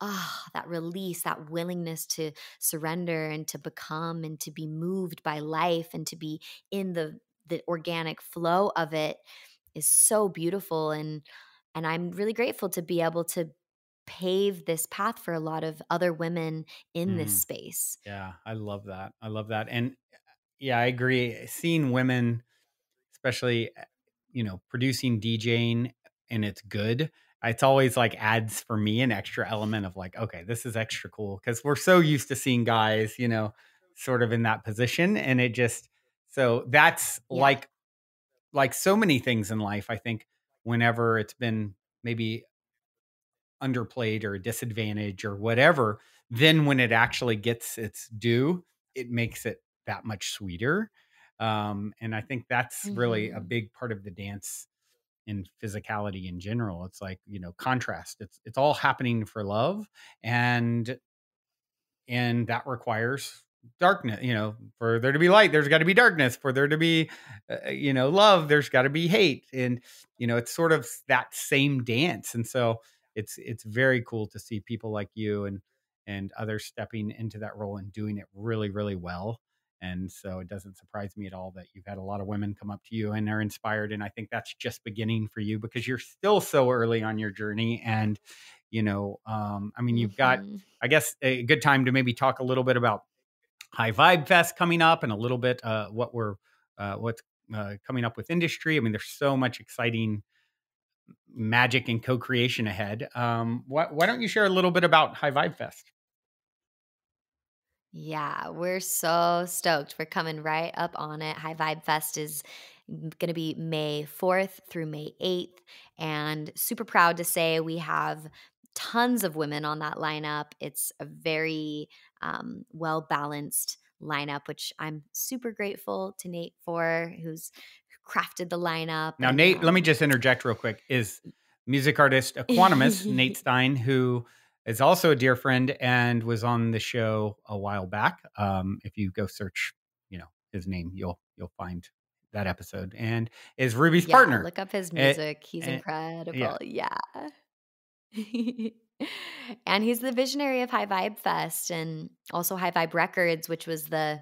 ah that release that willingness to surrender and to become and to be moved by life and to be in the the organic flow of it is so beautiful and and I'm really grateful to be able to pave this path for a lot of other women in this Mm, space. yeah, I love that. I love that. And yeah, I agree. Seeing women, especially, uh, you know, producing DJing and it's good. It's always like adds for me an extra element of like, okay, this is extra cool because we're so used to seeing guys, you know, sort of in that position. And it just, so that's Yeah. like, like so many things in life, I think, whenever it's been maybe underplayed or a disadvantage or whatever, then when it actually gets its due, it makes it that much sweeter. Um, and I think that's really a Mhm. big part of the dance in physicality in general. It's like, you know, contrast. It's it's all happening for love and and that requires darkness you know for there to be light there's got to be darkness for there to be uh, you know love there's got to be hate and you know it's sort of that same dance and so it's it's very cool to see people like you and and others stepping into that role and doing it really really well and so it doesn't surprise me at all that you've had a lot of women come up to you and are inspired and i think that's just beginning for you because you're still so early on your journey and you know um i mean you've got Mhm. I guess a good time to maybe talk a little bit about High Vibe Fest coming up and a little bit uh, what we're uh, what's uh, coming up with Industree. I mean, there's so much exciting magic and co-creation ahead. Um, why, why don't you share a little bit about High Vibe Fest? Yeah, we're so stoked. We're coming right up on it. High Vibe Fest is going to be May 4th through May 8th. And super proud to say we have tons of women on that lineup. It's a very um, well balanced lineup, which I'm super grateful to Nate for, who's crafted the lineup. Now, And Nate, let me um, just interject real quick. Is music artist Equanimous Nate Stein, who is also a dear friend and was on the show a while back. Um, if you go search, you know his name, you'll you'll find that episode. And is Ruby's yeah, partner. look up his Eh, music. He's eh, yeah. incredible. Yeah. and he's the visionary of High Vibe Fest and also High Vibe Records, which was the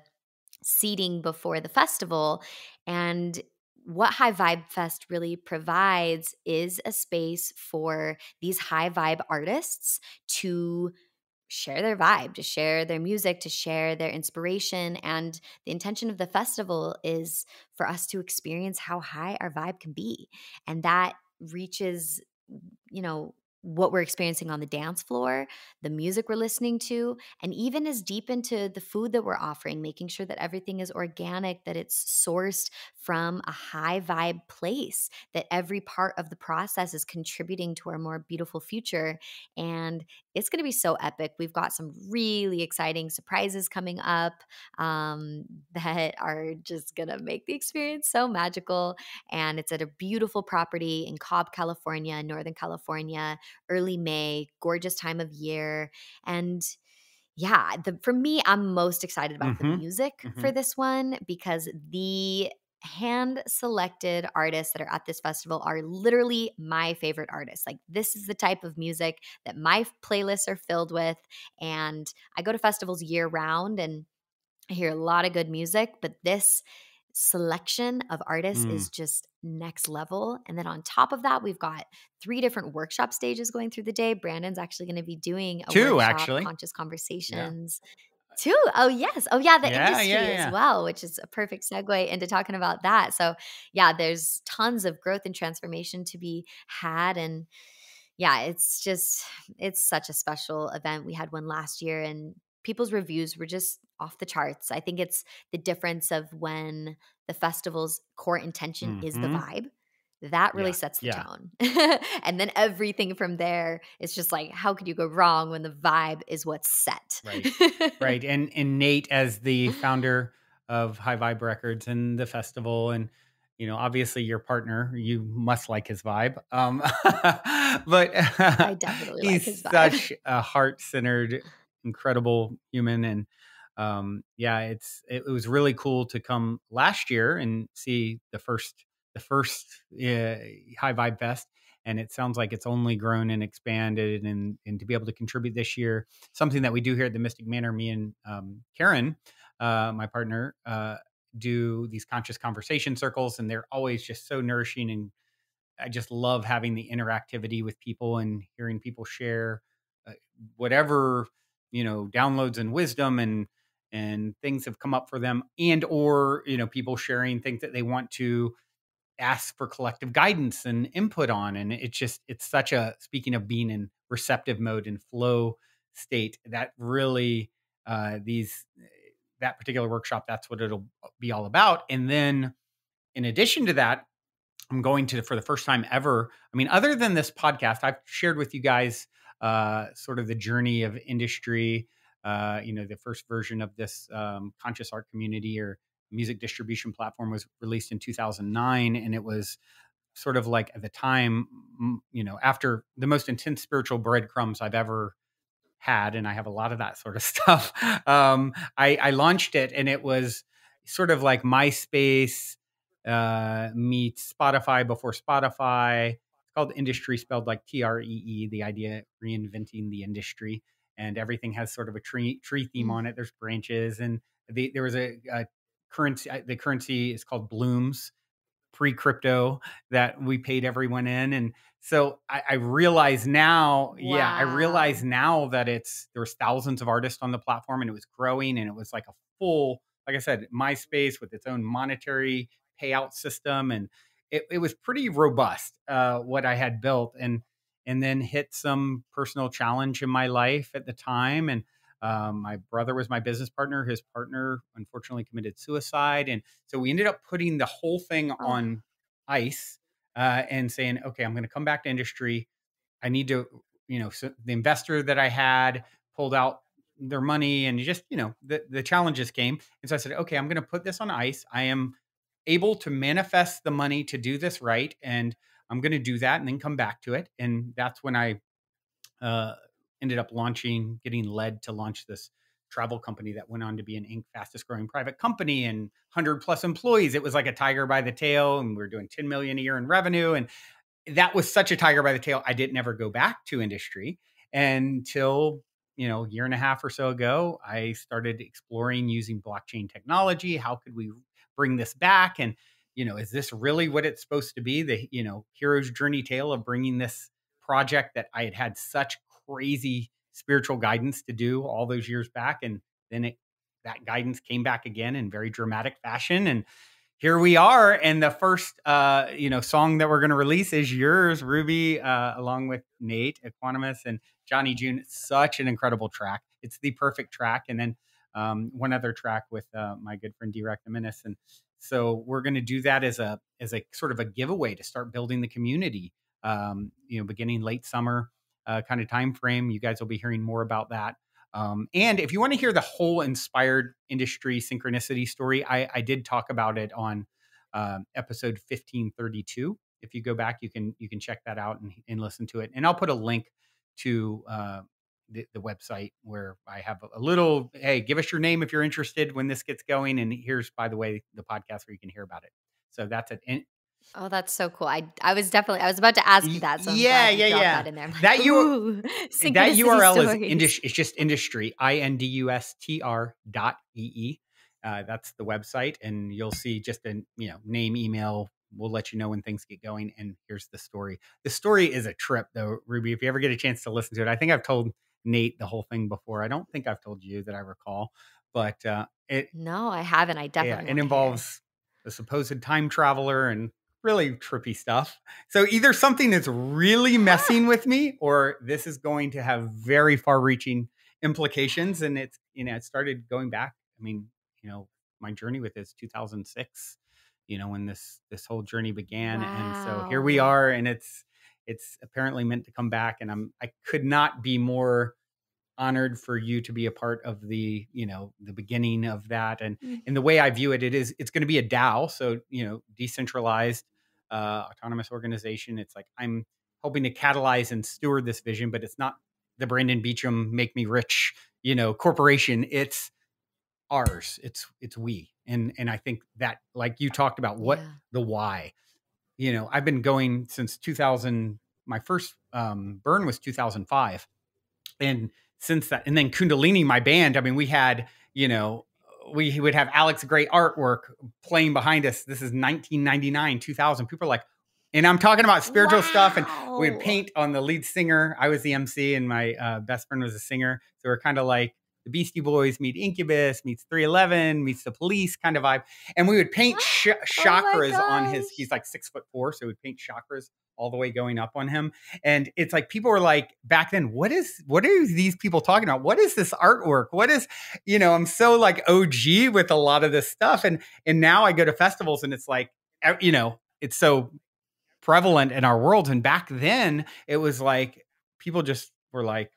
seating before the festival. And what High Vibe Fest really provides is a space for these high vibe artists to share their vibe, to share their music, to share their inspiration. And the intention of the festival is for us to experience how high our vibe can be. And that reaches, you know, what we're experiencing on the dance floor, the music we're listening to, and even as deep into the food that we're offering, making sure that everything is organic, that it's sourced from a high vibe place, that every part of the process is contributing to our more beautiful future. And it's going to be so epic. We've got some really exciting surprises coming up um, that are just going to make the experience so magical. And it's at a beautiful property in Cobb, California, Northern California, early May, gorgeous time of year. And yeah, the, for me, I'm most excited about the hmm music hmm for this one because the hand selected artists that are at this festival are literally my favorite artists. Like, this is the type of music that my playlists are filled with. And I go to festivals year round and I hear a lot of good music, but this selection of artists Mm. is just next level. And then on top of that, we've got three different workshop stages going through the day. Brandon's actually going to be doing a Two, workshop, actually. Conscious Yeah. Conversations. Two. Oh, yes. Oh, yeah. The Yeah, Industree yeah, as well, which is a perfect segue into talking about that. So, yeah, there's tons of growth and transformation to be had. And yeah, it's just, it's such a special event. We had one last year and people's reviews were just off the charts. I think it's the difference of when the festival's core intention is the Mhm. vibe. That really Yeah, sets the yeah. tone. and then everything from there is just like, how could you go wrong when the vibe is what's set? Right, right. And and Nate as the founder of High Vibe Records and the festival and you know, obviously your partner, you must like his vibe. Um but I definitely like he's his vibe. such a heart-centered incredible human and um yeah, it's it, was really cool to come last year and see the first the first uh, High Vibe Fest and it sounds like it's only grown and expanded and and to be able to contribute this year something that we do here at the mystic manor me and um, karen uh, my partner uh, do these conscious conversation circles and they're always just so nourishing and i just love having the interactivity with people and hearing people share uh, whatever you know downloads and wisdom and and things have come up for them and or you know people sharing things that they want to ask for collective guidance and input on and it's just it's such a speaking of being in receptive mode and flow state that really uh these that particular workshop that's what it'll be all about and then in addition to that i'm going to for the first time ever i mean other than this podcast i've shared with you guys uh sort of the journey of Industree uh you know the first version of this um, conscious art community or music distribution platform was released in 2009 and it was sort of like at the time you know after the most intense spiritual breadcrumbs i've ever had and i have a lot of that sort of stuff um, I, I launched it and it was sort of like myspace uh, meets spotify before spotify called Industree spelled like t-r-e-e the idea reinventing the industry and everything has sort of a tree tree theme Mm. on it there's branches and the, there was a, a currency uh, the currency is called blooms pre crypto that we paid everyone in and so I, I realize now yeah i realize now that it's there was thousands of artists on the platform and it was growing and it was like a full like i said myspace with its own monetary payout system and it, it was pretty robust uh, what i had built and and then hit some personal challenge in my life at the time and um, my brother was my business partner. His partner unfortunately committed suicide, and so we ended up putting the whole thing Oh. on ice uh, and saying, "Okay, I'm going to come back to Industree. I need to, you know, so the investor that I had pulled out their money, and just, you know, the the challenges came, and so I said, "Okay, I'm going to put this on ice. I am able to manifest the money to do this right, and I'm going to do that, and then come back to it." And that's when I uh, ended up launching, getting led to launch this travel company that went on to be an Inc. fastest growing private company and 100 plus employees. It was like a tiger by the tail, and we are doing 10 million a year in revenue. And that was such a tiger by the tail. I didn't ever go back to Industree until you know a year and a half or so ago. I started exploring using blockchain technology. How could we bring this back? And you know, is this really what it's supposed to be? The you know hero's journey tale of bringing this project that I had had such crazy spiritual guidance to do all those years back, and then it that guidance came back again in very dramatic fashion, and here we are. And the first uh, you know song that we're going to release is yours, Ruby, uh, along with Nate Equanimous and Johnny June. Such an incredible track. It's the perfect track, and then um, one other track with uh, my good friend D. Menace. and so we're going to do that as a as a sort of a giveaway to start building the community um, you know, beginning late summer uh, kind of time frame. You guys will be hearing more about that. Um, and if you want to hear the whole inspired Industree synchronicity story, I, I did talk about it on um, episode 1532. If you go back, you can you can check that out and, and listen to it. And I'll put a link to uh, the, the website where I have a little. Hey, give us your name if you're interested when this gets going. And here's, by the way, the podcast where you can hear about it. So that's it. Oh, that's so cool. I I was definitely I was about to ask you that, so I'm yeah, yeah, yeah. that in there. Like, That you- that URL is stories." indus- it's just Industree i n d u s t r dot e e. Uh, that's the website, and you'll see just a you know name, email. We'll let you know when things get going. And here's the story. The story is a trip, though, Ruby. If you ever get a chance to listen to it, I think I've told Nate the whole thing before. I don't think I've told you that I recall, but uh, it No, I haven't. I definitely yeah, it hear. involves a supposed time traveler and really trippy stuff. So either something that's really messing with me, or this is going to have very far-reaching implications. And it's, you know, it started going back. I mean, you know, my journey with this 2006, you know, when this, this whole journey began. And so here we are and it's, it's apparently meant to come back. And I'm, I could not be more honored for you to be a part of the, you know, the beginning of that. And, Mm. and the way I view it, it is, it's going to be a DAO. So, you know, decentralized, uh, autonomous organization. It's like, I'm hoping to catalyze and steward this vision, but it's not the Brandon Beachum make me rich, you know, corporation. It's ours. It's it's we. And and I think that like you talked about what Yeah. the why. You know, I've been going since 2000 my first um burn was 2005. And since that and then Kundalini my band, I mean we had, you know, we would have Alex Grey artwork playing behind us. This is 1999, 2000. People are like and I'm talking about spiritual stuff and we would paint on the lead singer. I was the MC, and my uh, best friend was a singer. So we're kind of like the Beastie Boys meet Incubus, meets 311, meets the Police kind of vibe. And we would paint sh- Oh chakras on his. He's like six foot four, so we'd paint chakras all the way going up on him. And it's like people were like back then, what is what are these people talking about? What is this artwork? What is you know? I'm so like OG with a lot of this stuff, and and now I go to festivals and it's like you know it's so prevalent in our world. And back then, it was like people just were like,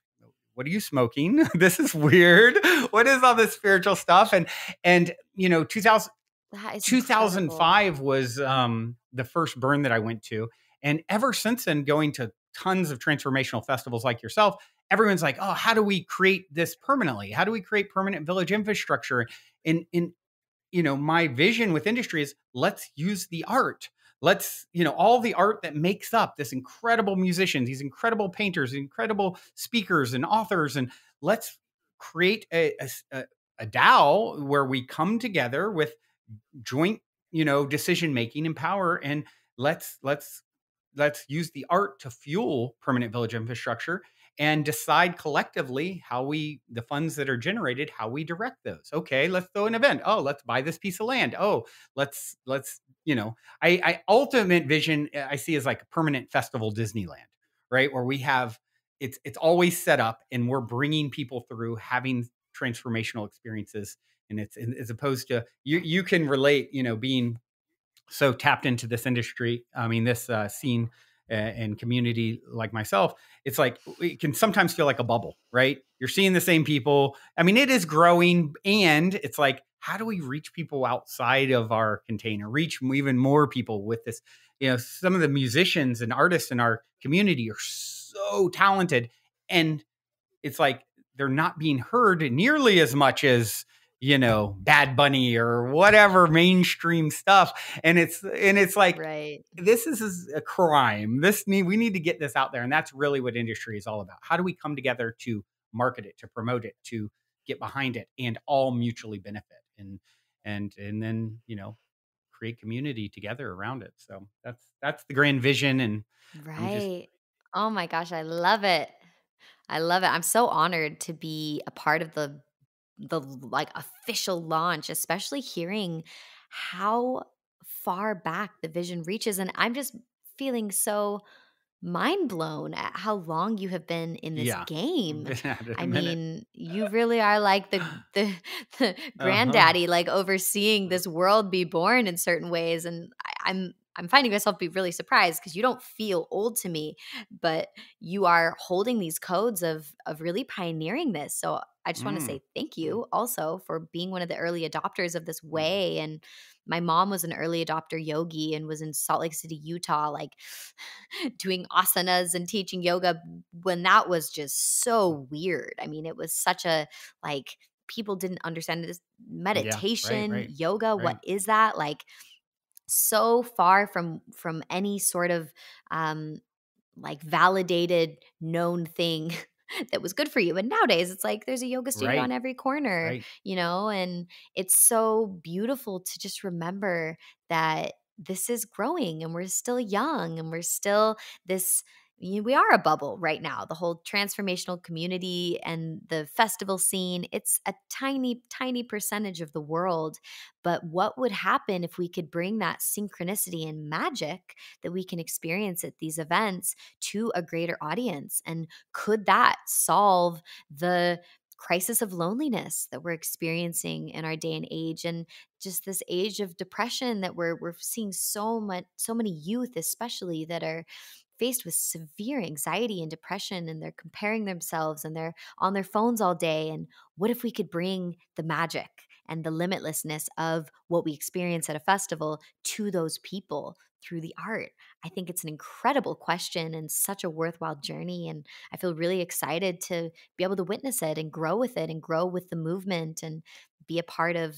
"What are you smoking? this is weird. What is all this spiritual stuff?" And and you know, 2000, That is incredible. 2005 was um, the first burn that I went to, and ever since then, going to tons of transformational festivals like yourself. Everyone's like, "Oh, how do we create this permanently? How do we create permanent village infrastructure?" And in you know, my vision with Industree is let's use the art. Let's, you know, all the art that makes up this incredible musicians, these incredible painters, incredible speakers and authors, and let's create a, a, a DAO where we come together with joint, you know, decision making and power, and let's let's let's use the art to fuel permanent village infrastructure and decide collectively how we the funds that are generated how we direct those. Okay let's throw an event. Oh let's buy this piece of land. Oh let's let's you know i i ultimate vision uh, i see as like a permanent festival disneyland right where we have it's it's always set up and we're bringing people through having transformational experiences and it's and as opposed to you you can relate you know being so tapped into this industry i mean this uh, scene and community like myself it's like it can sometimes feel like a bubble right? You're seeing the same people. I mean it is growing and it's like how do we reach people outside of our container reach even more people with this you know some of the musicians and artists in our community are so talented and it's like they're not being heard nearly as much as you know bad bunny or whatever mainstream stuff and it's and it's like Right. this is a crime. This need we need to get this out there and that's really what Industree is all about. How do we come together to market it to promote it to get behind it and all mutually benefit and and and then you know create community together around it so that's that's the grand vision and i'm just Right. Oh my gosh, I love it. I love it. I'm so honored to be a part of the the like official launch, especially hearing how far back the vision reaches and I'm just feeling so mind blown at how long you have been in this yeah game. been at it a I mean, you really are like the the, the uh-huh granddaddy, like overseeing this world be born in certain ways. And I, I'm I'm finding myself be really surprised because you don't feel old to me, but you are holding these codes of of really pioneering this. So I just want to mm, say thank mm, you also for being one of the early adopters of this mm. way. And my mom was an early adopter yogi and was in Salt Lake City, Utah, like doing asanas and teaching yoga when that was just so weird. I mean, it was such a like people didn't understand this yeah right meditation, right yoga, right what is that? Like so far from from any sort of um like validated known thing that was good for you. And nowadays it's like there's a yoga studio on every corner, right you know, and it's so beautiful to just remember that this is growing and we're still young and we're still this we are a bubble right now. The whole transformational community and the festival scene, it's a tiny, tiny percentage of the world. But what would happen if we could bring that synchronicity and magic that we can experience at these events to a greater audience? And could that solve the crisis of loneliness that we're experiencing in our day and age and just this age of depression that we're we're seeing so much so many youth especially that are faced with severe anxiety and depression and they're comparing themselves and they're on their phones all day and what if we could bring the magic and the limitlessness of what we experience at a festival to those people through the art? I think it's an incredible question and such a worthwhile journey. And I feel really excited to be able to witness it and grow with it and grow with the movement and be a part of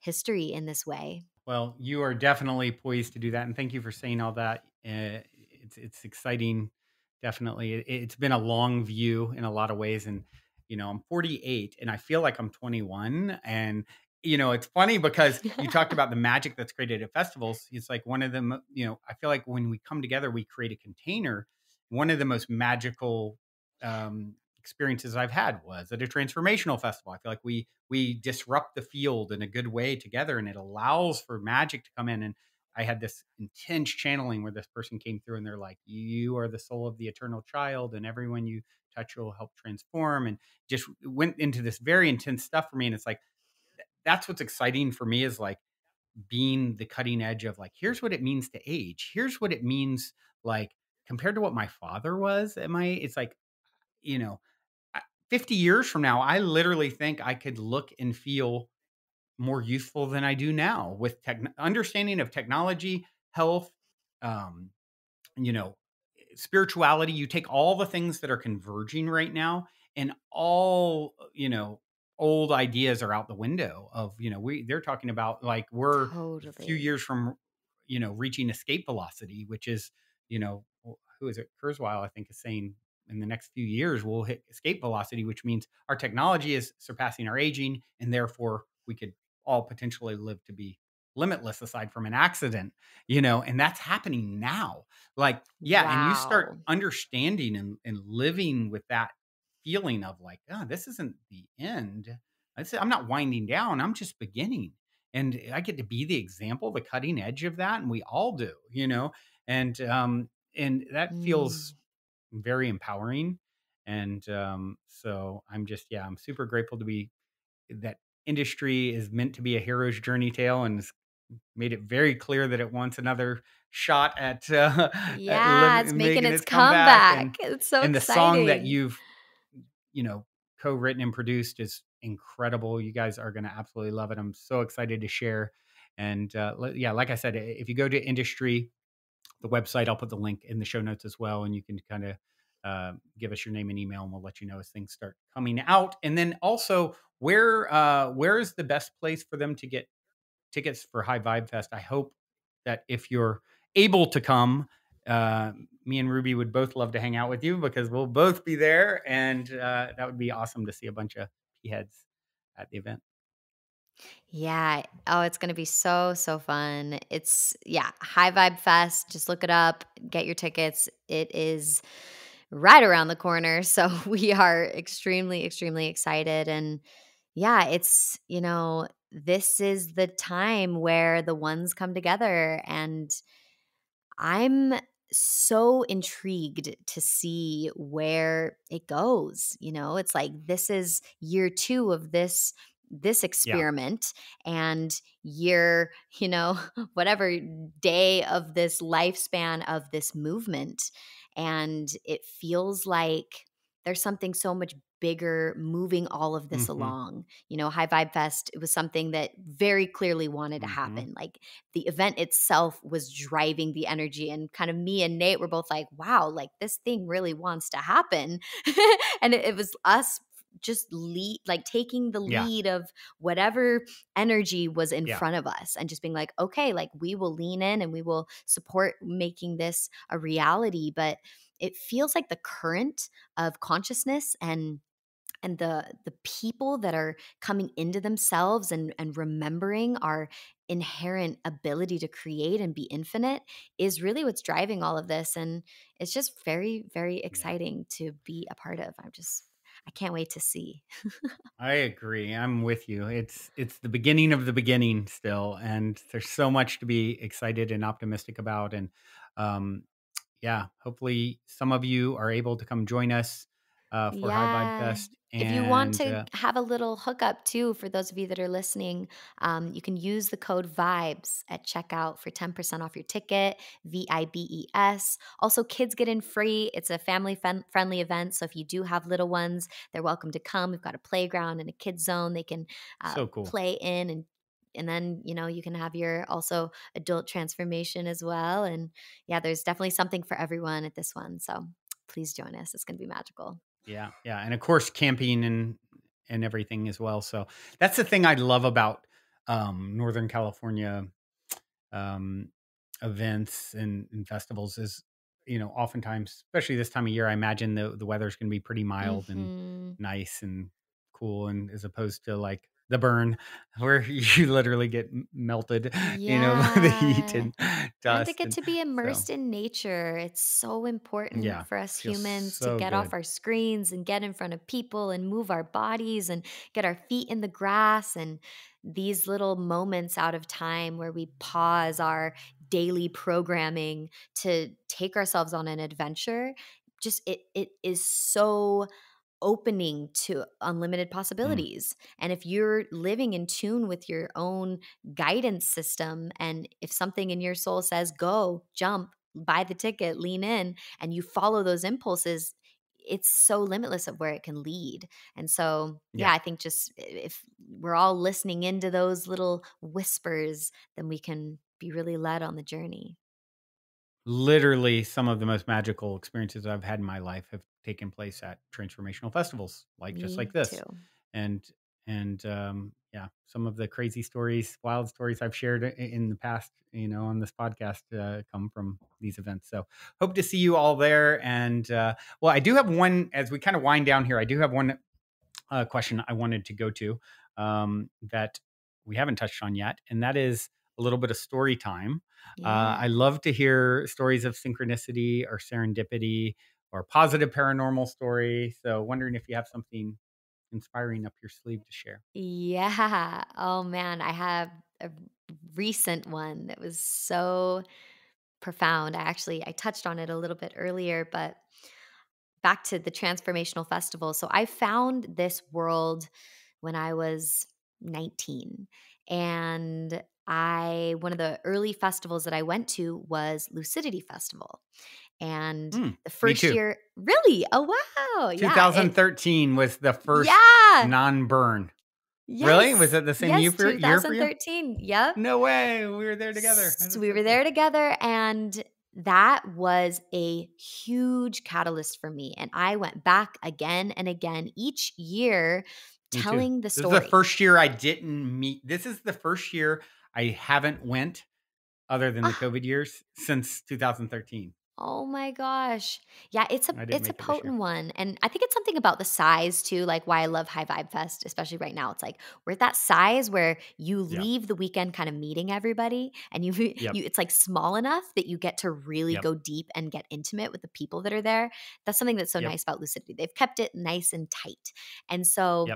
history in this way. Well, you are definitely poised to do that, and thank you for saying all that. Uh, it's it's exciting, definitely. It, it's been a long view in a lot of ways, and you know, I'm 48, and I feel like I'm 21, and you know, it's funny because you talked about the magic that's created at festivals. It's like one of them, you know, I feel like when we come together, we create a container. One of the most magical um, experiences I've had was at a transformational festival. I feel like we we disrupt the field in a good way together, and it allows for magic to come in. And I had this intense channeling where this person came through, and they're like, "You are the soul of the eternal child, and everyone you touch will help transform." And just went into this very intense stuff for me. And it's like that's what's exciting for me is like being the cutting edge of like here's what it means to age. Here's what it means like compared to what my father was at my. It's like you know 50 years from now, I literally think I could look and feel more youthful than I do now with tech, understanding of technology, health, um, you know, spirituality. You take all the things that are converging right now, and all you know, old ideas are out the window. Of you know, we they're talking about like we're totally. a few years from you know reaching escape velocity, which is you know who is it? Kurzweil, I think, is saying in the next few years we'll hit escape velocity, which means our technology is surpassing our aging, and therefore we could all potentially live to be limitless aside from an accident, you know, and that's happening now. Like, yeah, wow. and you start understanding and, and living with that feeling of like, oh, this isn't the end. I'm not winding down, I'm just beginning. And I get to be the example, the cutting edge of that. And we all do, you know, and um, and that feels mm very empowering. And um, so I'm just, yeah, I'm super grateful to be that Industree is meant to be a hero's journey tale and has made it very clear that it wants another shot at uh, yeah, at it's making, making its, its comeback. comeback. And, it's so and exciting. the song that you've you know co-written and produced is incredible. You guys are going to absolutely love it. I'm so excited to share. And uh, yeah, like I said, if you go to Industree the website. I'll put the link in the show notes as well, and you can kind of uh, give us your name and email, and we'll let you know as things start coming out. And then also, where uh, where is the best place for them to get tickets for High Vibe Fest? I hope that if you're able to come, uh, me and Ruby would both love to hang out with you because we'll both be there, and uh, that would be awesome to see a bunch of heads at the event. Yeah. Oh, it's going to be so, so fun. It's, yeah, High Vibe Fest. Just look it up, get your tickets. It is right around the corner. So we are extremely, extremely excited. And yeah, it's, you know, this is the time where the ones come together. And I'm so intrigued to see where it goes. You know, it's like this is year two of this this experiment yeah. and year, you know, whatever day of this lifespan of this movement. And it feels like there's something so much bigger moving all of this mm-hmm. along. You know, High Vibe Fest, it was something that very clearly wanted mm-hmm. to happen. Like the event itself was driving the energy. And kind of me and Nate were both like, wow, like this thing really wants to happen. and it, it was us just lead like taking the lead yeah. of whatever energy was in yeah. front of us and just being like okay like we will lean in and we will support making this a reality but it feels like the current of consciousness and and the the people that are coming into themselves and and remembering our inherent ability to create and be infinite is really what's driving all of this and it's just very very exciting to be a part of i'm just I can't wait to see. I agree. I'm with you. It's it's the beginning of the beginning still, and there's so much to be excited and optimistic about. And um, yeah, hopefully some of you are able to come join us uh, for High Vibe Yeah. Fest. If you want to uh, have a little hookup too, for those of you that are listening, um, you can use the code VIBES at checkout for 10% off your ticket, V I B E S. Also, kids get in free. It's a family friendly event. So if you do have little ones, they're welcome to come. We've got a playground and a kids zone they can uh, so cool. play in and and then you know you can have your also adult transformation as well and yeah there's definitely something for everyone at this one so please join us it's going to be magical Yeah, yeah, and of course camping and and everything as well. So that's the thing I love about um, Northern California um, events and, and festivals is you know oftentimes, especially this time of year, I imagine the the weather's going to be pretty mild and Mhm. nice and cool, and as opposed to like the burn where you literally get melted, you know, by the heat Yeah. and And to dust. get And to be so immersed in nature. It's so important yeah, for us humans to so get off our screens and get in front of people and move our bodies and get our feet in the grass and these little moments out of time where we pause our daily programming to take ourselves on an adventure. Just it it is so opening to unlimited Mm, possibilities. And if you're living in tune with your own guidance system, and if something in your soul says, go, jump, buy the ticket, lean in, and you follow those impulses, it's so limitless of where it can lead. And so, yeah, yeah. I think just if we're all listening into those little whispers, then we can be really led on the journey. Literally some of the most magical experiences I've had in my life have taken place at transformational festivals, like just like this. too. And and um, yeah, some of the crazy stories, wild stories I've shared in the past, you know, on this podcast, uh, come from these events. So hope to see you all there. And uh, well, I do have one as we kind of wind down here. I do have one uh, question I wanted to go to um, that we haven't touched on yet, and that is a little bit of story time. Uh, I love to hear stories of synchronicity or serendipity or positive paranormal story. So, wondering if you have something inspiring up your sleeve to share. Yeah. Oh man, I have a recent one that was so profound. I actually I touched on it a little bit earlier, but back to the transformational festival. So I found this world when I was 19 and I one of the early festivals that I went to was Lucidity Festival. And Hmm, the first year really? Oh wow. Yeah, it 2013 was the first yeah. non burn. Really? Was Yes. it the same year Yes, for, year for you? 2013. Yep. No way. We were there together. S That is we were there together, and that was a huge catalyst for me, and I went back again and again each year Me too. telling the story. This is the first year I didn't meet. This is the first year I haven't went other than the Ah, COVID years since 2013. oh my gosh. Yeah, it's a it's a make it this year. potent one, and I think it's something about the size too, like why I love High Vibe Fest, especially right now. It's like we're at that size where you leave the weekend kind of meeting everybody, and you Yep. you it's like small enough that you get to really Yep. go deep and get intimate with the people that are there. That's something that's so Yep. nice about Lucidity. They've kept it nice and tight, and so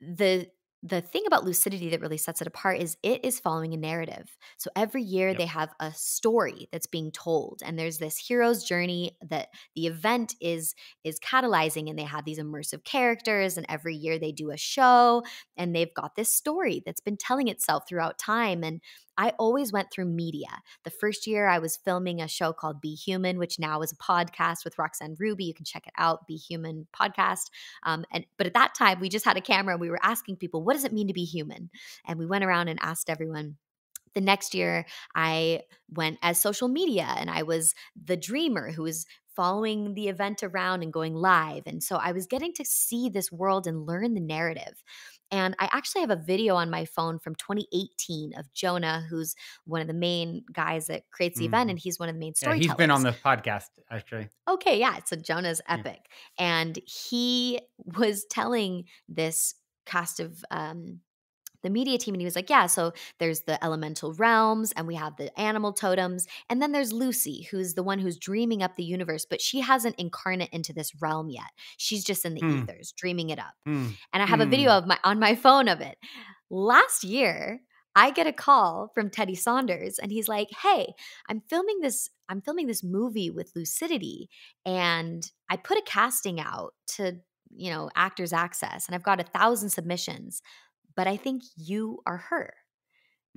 the the thing about lucidity that really sets it apart is it is following a narrative. So every year Yep. they have a story that's being told and there's this hero's journey that the event is is catalyzing and they have these immersive characters and every year they do a show and they've got this story that's been telling itself throughout time and I always went through media. The first year I was filming a show called Be Human, which now is a podcast with Roxanne Ruby. You can check it out, Be Human podcast. Um, and but at that time, we just had a camera. and We were asking people, "What does it mean to be human?" And we went around and asked everyone. The next year, I went as social media, and I was the dreamer who was following the event around and going live. And so I was getting to see this world and learn the narrative. And I actually have a video on my phone from 2018 of Jonah, who's one of the main guys that creates the event, Mhm. and he's one of the main Yeah, he's been on the podcast actually. Okay, yeah. So Jonah's Yeah. epic. And he was telling this cast of um the media team and he was like, Yeah, so there's the elemental realms and we have the animal totems. And then there's Lucy, who's the one who's dreaming up the universe, but she hasn't incarnate into this realm yet. She's just in the Hmm. ethers, dreaming it up. Hmm. And I have a video Hmm. of my on my phone of it. Last year, I get a call from Teddy Saunders and he's like, "Hey, I'm filming this I'm filming this movie with Lucidity and I put a casting out to, you know, Actors Access and I've got a 1000 submissions, but I think you are her."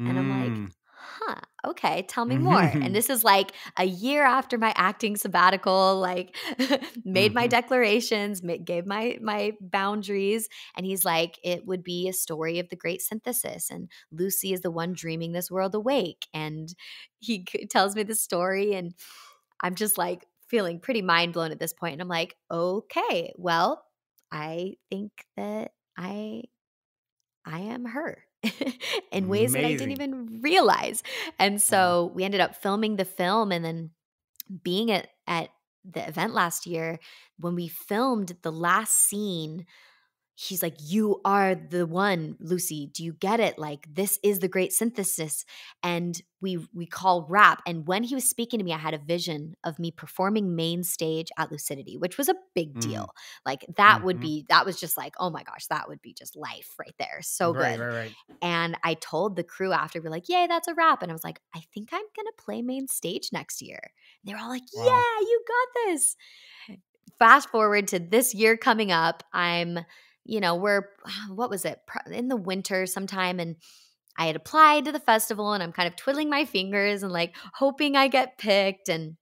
And I'm like, Mm. huh, okay, tell me more. and this is like a year after my acting sabbatical, like made my Mhm. declarations, gave my my boundaries. And he's like, it would be a story of the great synthesis. And Lucy is the one dreaming this world awake. And he tells me the story. And I'm just like feeling pretty mind blown at this point. And I'm like, okay, well, I think that I I am her in ways that I didn't even realize. And Wow. so we ended up filming the film and then being at at the event last year when we filmed the last scene he's like you are the one lucy do you get it like this is the great synthesis and we we call rap and when he was speaking to me i had a vision of me performing main stage at lucidity which was a big Mm. deal like that would Mhm. be that was just like oh my gosh that would be just life right there so right, good right, right. and I told the crew after, we're like, yay, that's a wrap. And I was like, I think I'm going to play main stage next year. And they were all like, Wow. yeah, you got this. Fast forward to this year coming up. I'm, you know, we're, what was it? In the winter sometime. And I had applied to the festival and I'm kind of twiddling my fingers and like hoping I get picked. And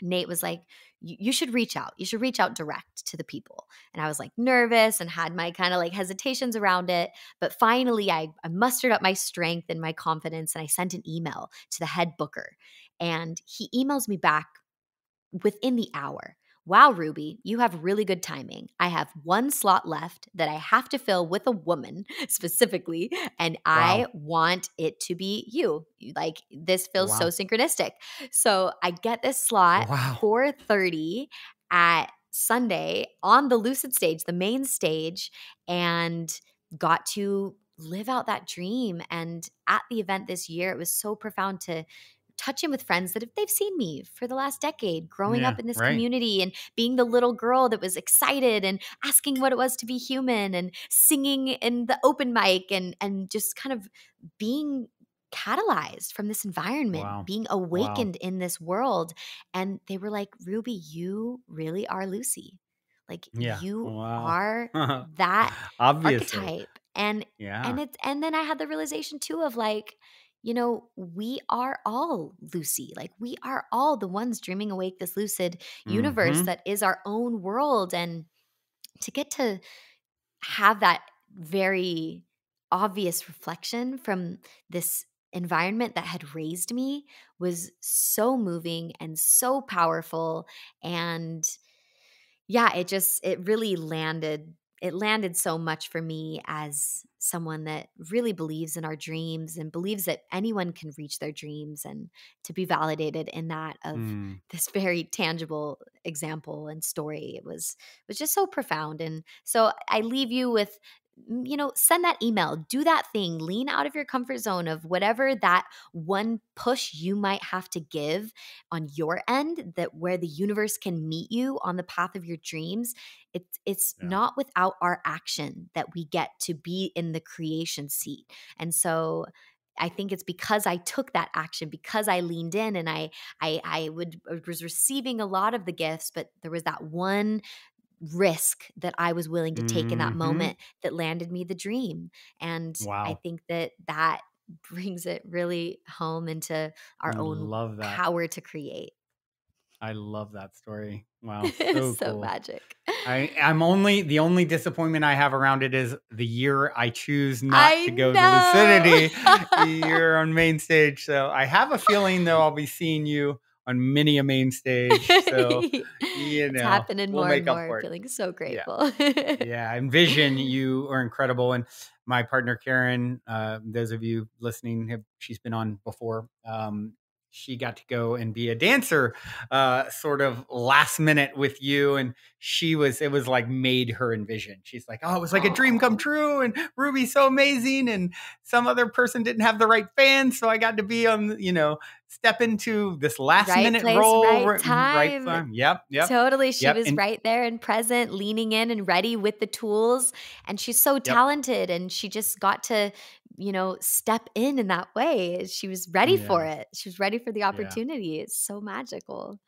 Nate was like, "You should reach out. You should reach out direct to the people. And I was like nervous and had my kind of like hesitations around it. But finally, I, I mustered up my strength and my confidence and I sent an email to the head booker. And he emails me back within the hour. Wow, Ruby, you have really good timing. I have one slot left that I have to fill with a woman specifically, and I want it to be you. Like this feels so synchronistic. So I get this slot Wow. 4:30 at Sunday on the Lucid stage, the main stage, and got to live out that dream. And at the event this year, it was so profound to touch in with friends that if they've seen me for the last decade growing Yeah, up in this right. community and being the little girl that was excited and asking what it was to be human and singing in the open mic and and just kind of being catalyzed from this environment Wow. being awakened in this world and they were like ruby you really are lucy like Yeah. you Wow. are that Obviously. archetype and Yeah. and it's and then i had the realization too of like you know we are all lucy like we are all the ones dreaming awake this lucid universe Mhm. that is our own world and to get to have that very obvious reflection from this environment that had raised me was so moving and so powerful and yeah it just it really landed it landed so much for me as someone that really believes in our dreams and believes that anyone can reach their dreams and to be validated in that of Mm. this very tangible example and story it was was just so profound and so i leave you with you know send that email do that thing lean out of your comfort zone of whatever that one push you might have to give on your end that where the universe can meet you on the path of your dreams it's it's Yeah. not without our action that we get to be in the creation seat and so I think it's because I took that action because I leaned in and I I I would I was receiving a lot of the gifts but there was that one risk that I was willing to take in that Mhm. moment that landed me the dream and I think that that brings it really home into our I own love that. power to create. I love that story. Wow. so So cool. magic. I, I'm only the only disappointment I have around it is the year I choose not I to go know. to Lucidity. You're on main stage, so I have a feeling though I'll be seeing you on many a main stage. So you it's know, happening we'll more and more. Feeling so grateful. yeah, I envision you are incredible. And my partner Karen, uh, those of you listening, have she's been on before. Um, she got to go and be a dancer, uh, sort of last minute with you, and she was it was like made her envision. She's like, oh, it was like a dream come true, and Ruby's so amazing, and some other person didn't have the right fans, so I got to be on, you know. Step into this last Right minute place, role, right right time. time. Yep, yep. Totally. She Yep, was and- right there and present, leaning in and ready with the tools. And she's so talented. And she just got to, you know, step in in that way. She was ready for it. She was ready for the opportunity. It's so magical.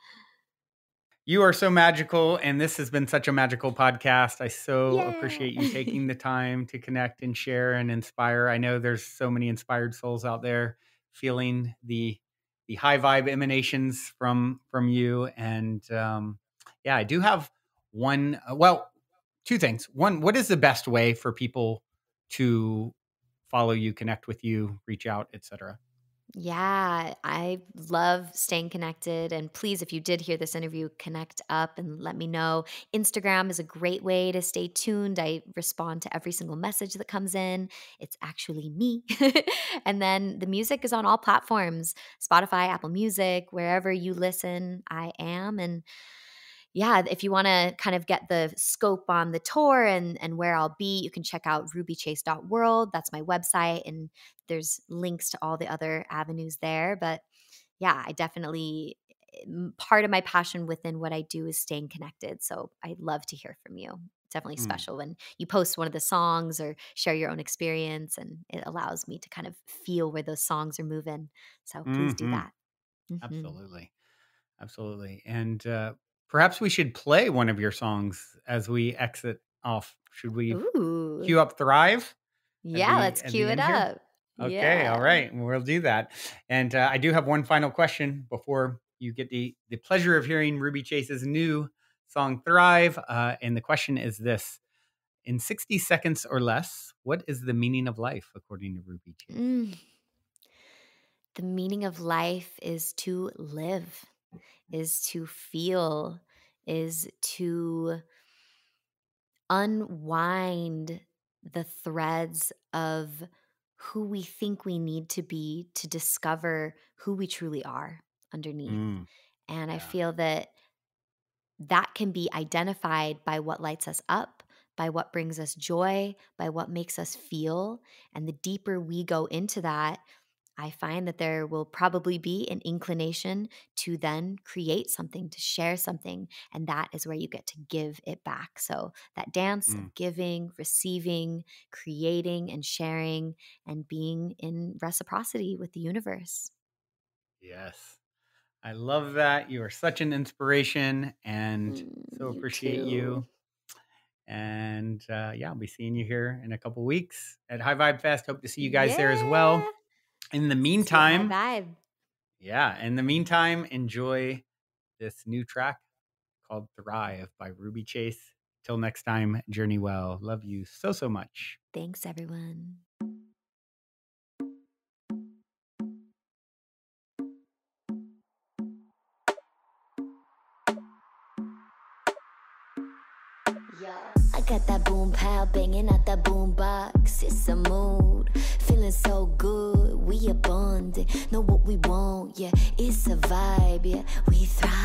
You are so magical, and this has been such a magical podcast. I so Yay. appreciate you taking the time to connect and share and inspire. I know there's so many inspired souls out there feeling the the high vibe emanations from from you. And um, yeah, I do have one. uh, Well, two things. One, what is the best way for people to follow you, connect with you, reach out, etc. Yeah, I love staying connected. And please, if you did hear this interview, connect up and let me know. Instagram is a great way to stay tuned. I respond to every single message that comes in. It's actually me. and then the music is on all platforms Spotify, Apple Music, wherever you listen, I am. And yeah, if you want to kind of get the scope on the tour and and where I'll be, you can check out rubychase.world. That's my website and there's links to all the other avenues there, but yeah, I definitely part of my passion within what I do is staying connected. So I'd love to hear from you. Definitely Mm. special when you post one of the songs or share your own experience and it allows me to kind of feel where those songs are moving. So please do Mhm. that. Mhm. Absolutely. Absolutely. And uh, perhaps we should play one of your songs as we exit off. Should we Ooh. cue up Thrive? Yeah, the- let's cue it end here? up. Okay, all Yeah. right, we'll do that. And uh, I do have one final question before you get the the pleasure of hearing Ruby Chase's new song "Thrive." Uh, and the question is this: In sixty seconds or less, what is the meaning of life according to Ruby Chase? Mm. The meaning of life is to live, is to feel, is to unwind the threads of who we think we need to be to discover who we truly are underneath. Mm, And I feel that that can be identified by what lights us up, by what brings us joy, by what makes us feel. And the deeper we go into that, I find that there will probably be an inclination to then create something, to share something. And that is where you get to give it back. So that dance Mm. of giving, receiving, creating, and sharing, and being in reciprocity with the universe. Yes, I love that. You are such an inspiration, and so Mm, you appreciate you. And uh, yeah, I'll be seeing you here in a couple weeks at High Vibe Fest. Hope to see you guys there as well. In the See you, high meantime, vibe. yeah, in the meantime, enjoy this new track called Thrive by Ruby Chase. Till next time, journey well. Love you so, so much. Thanks, everyone. I got that boom pow banging out that boom box. It's a mood, feeling so good. We abundant, know what we want. Yeah, it's a vibe. Yeah, we thrive.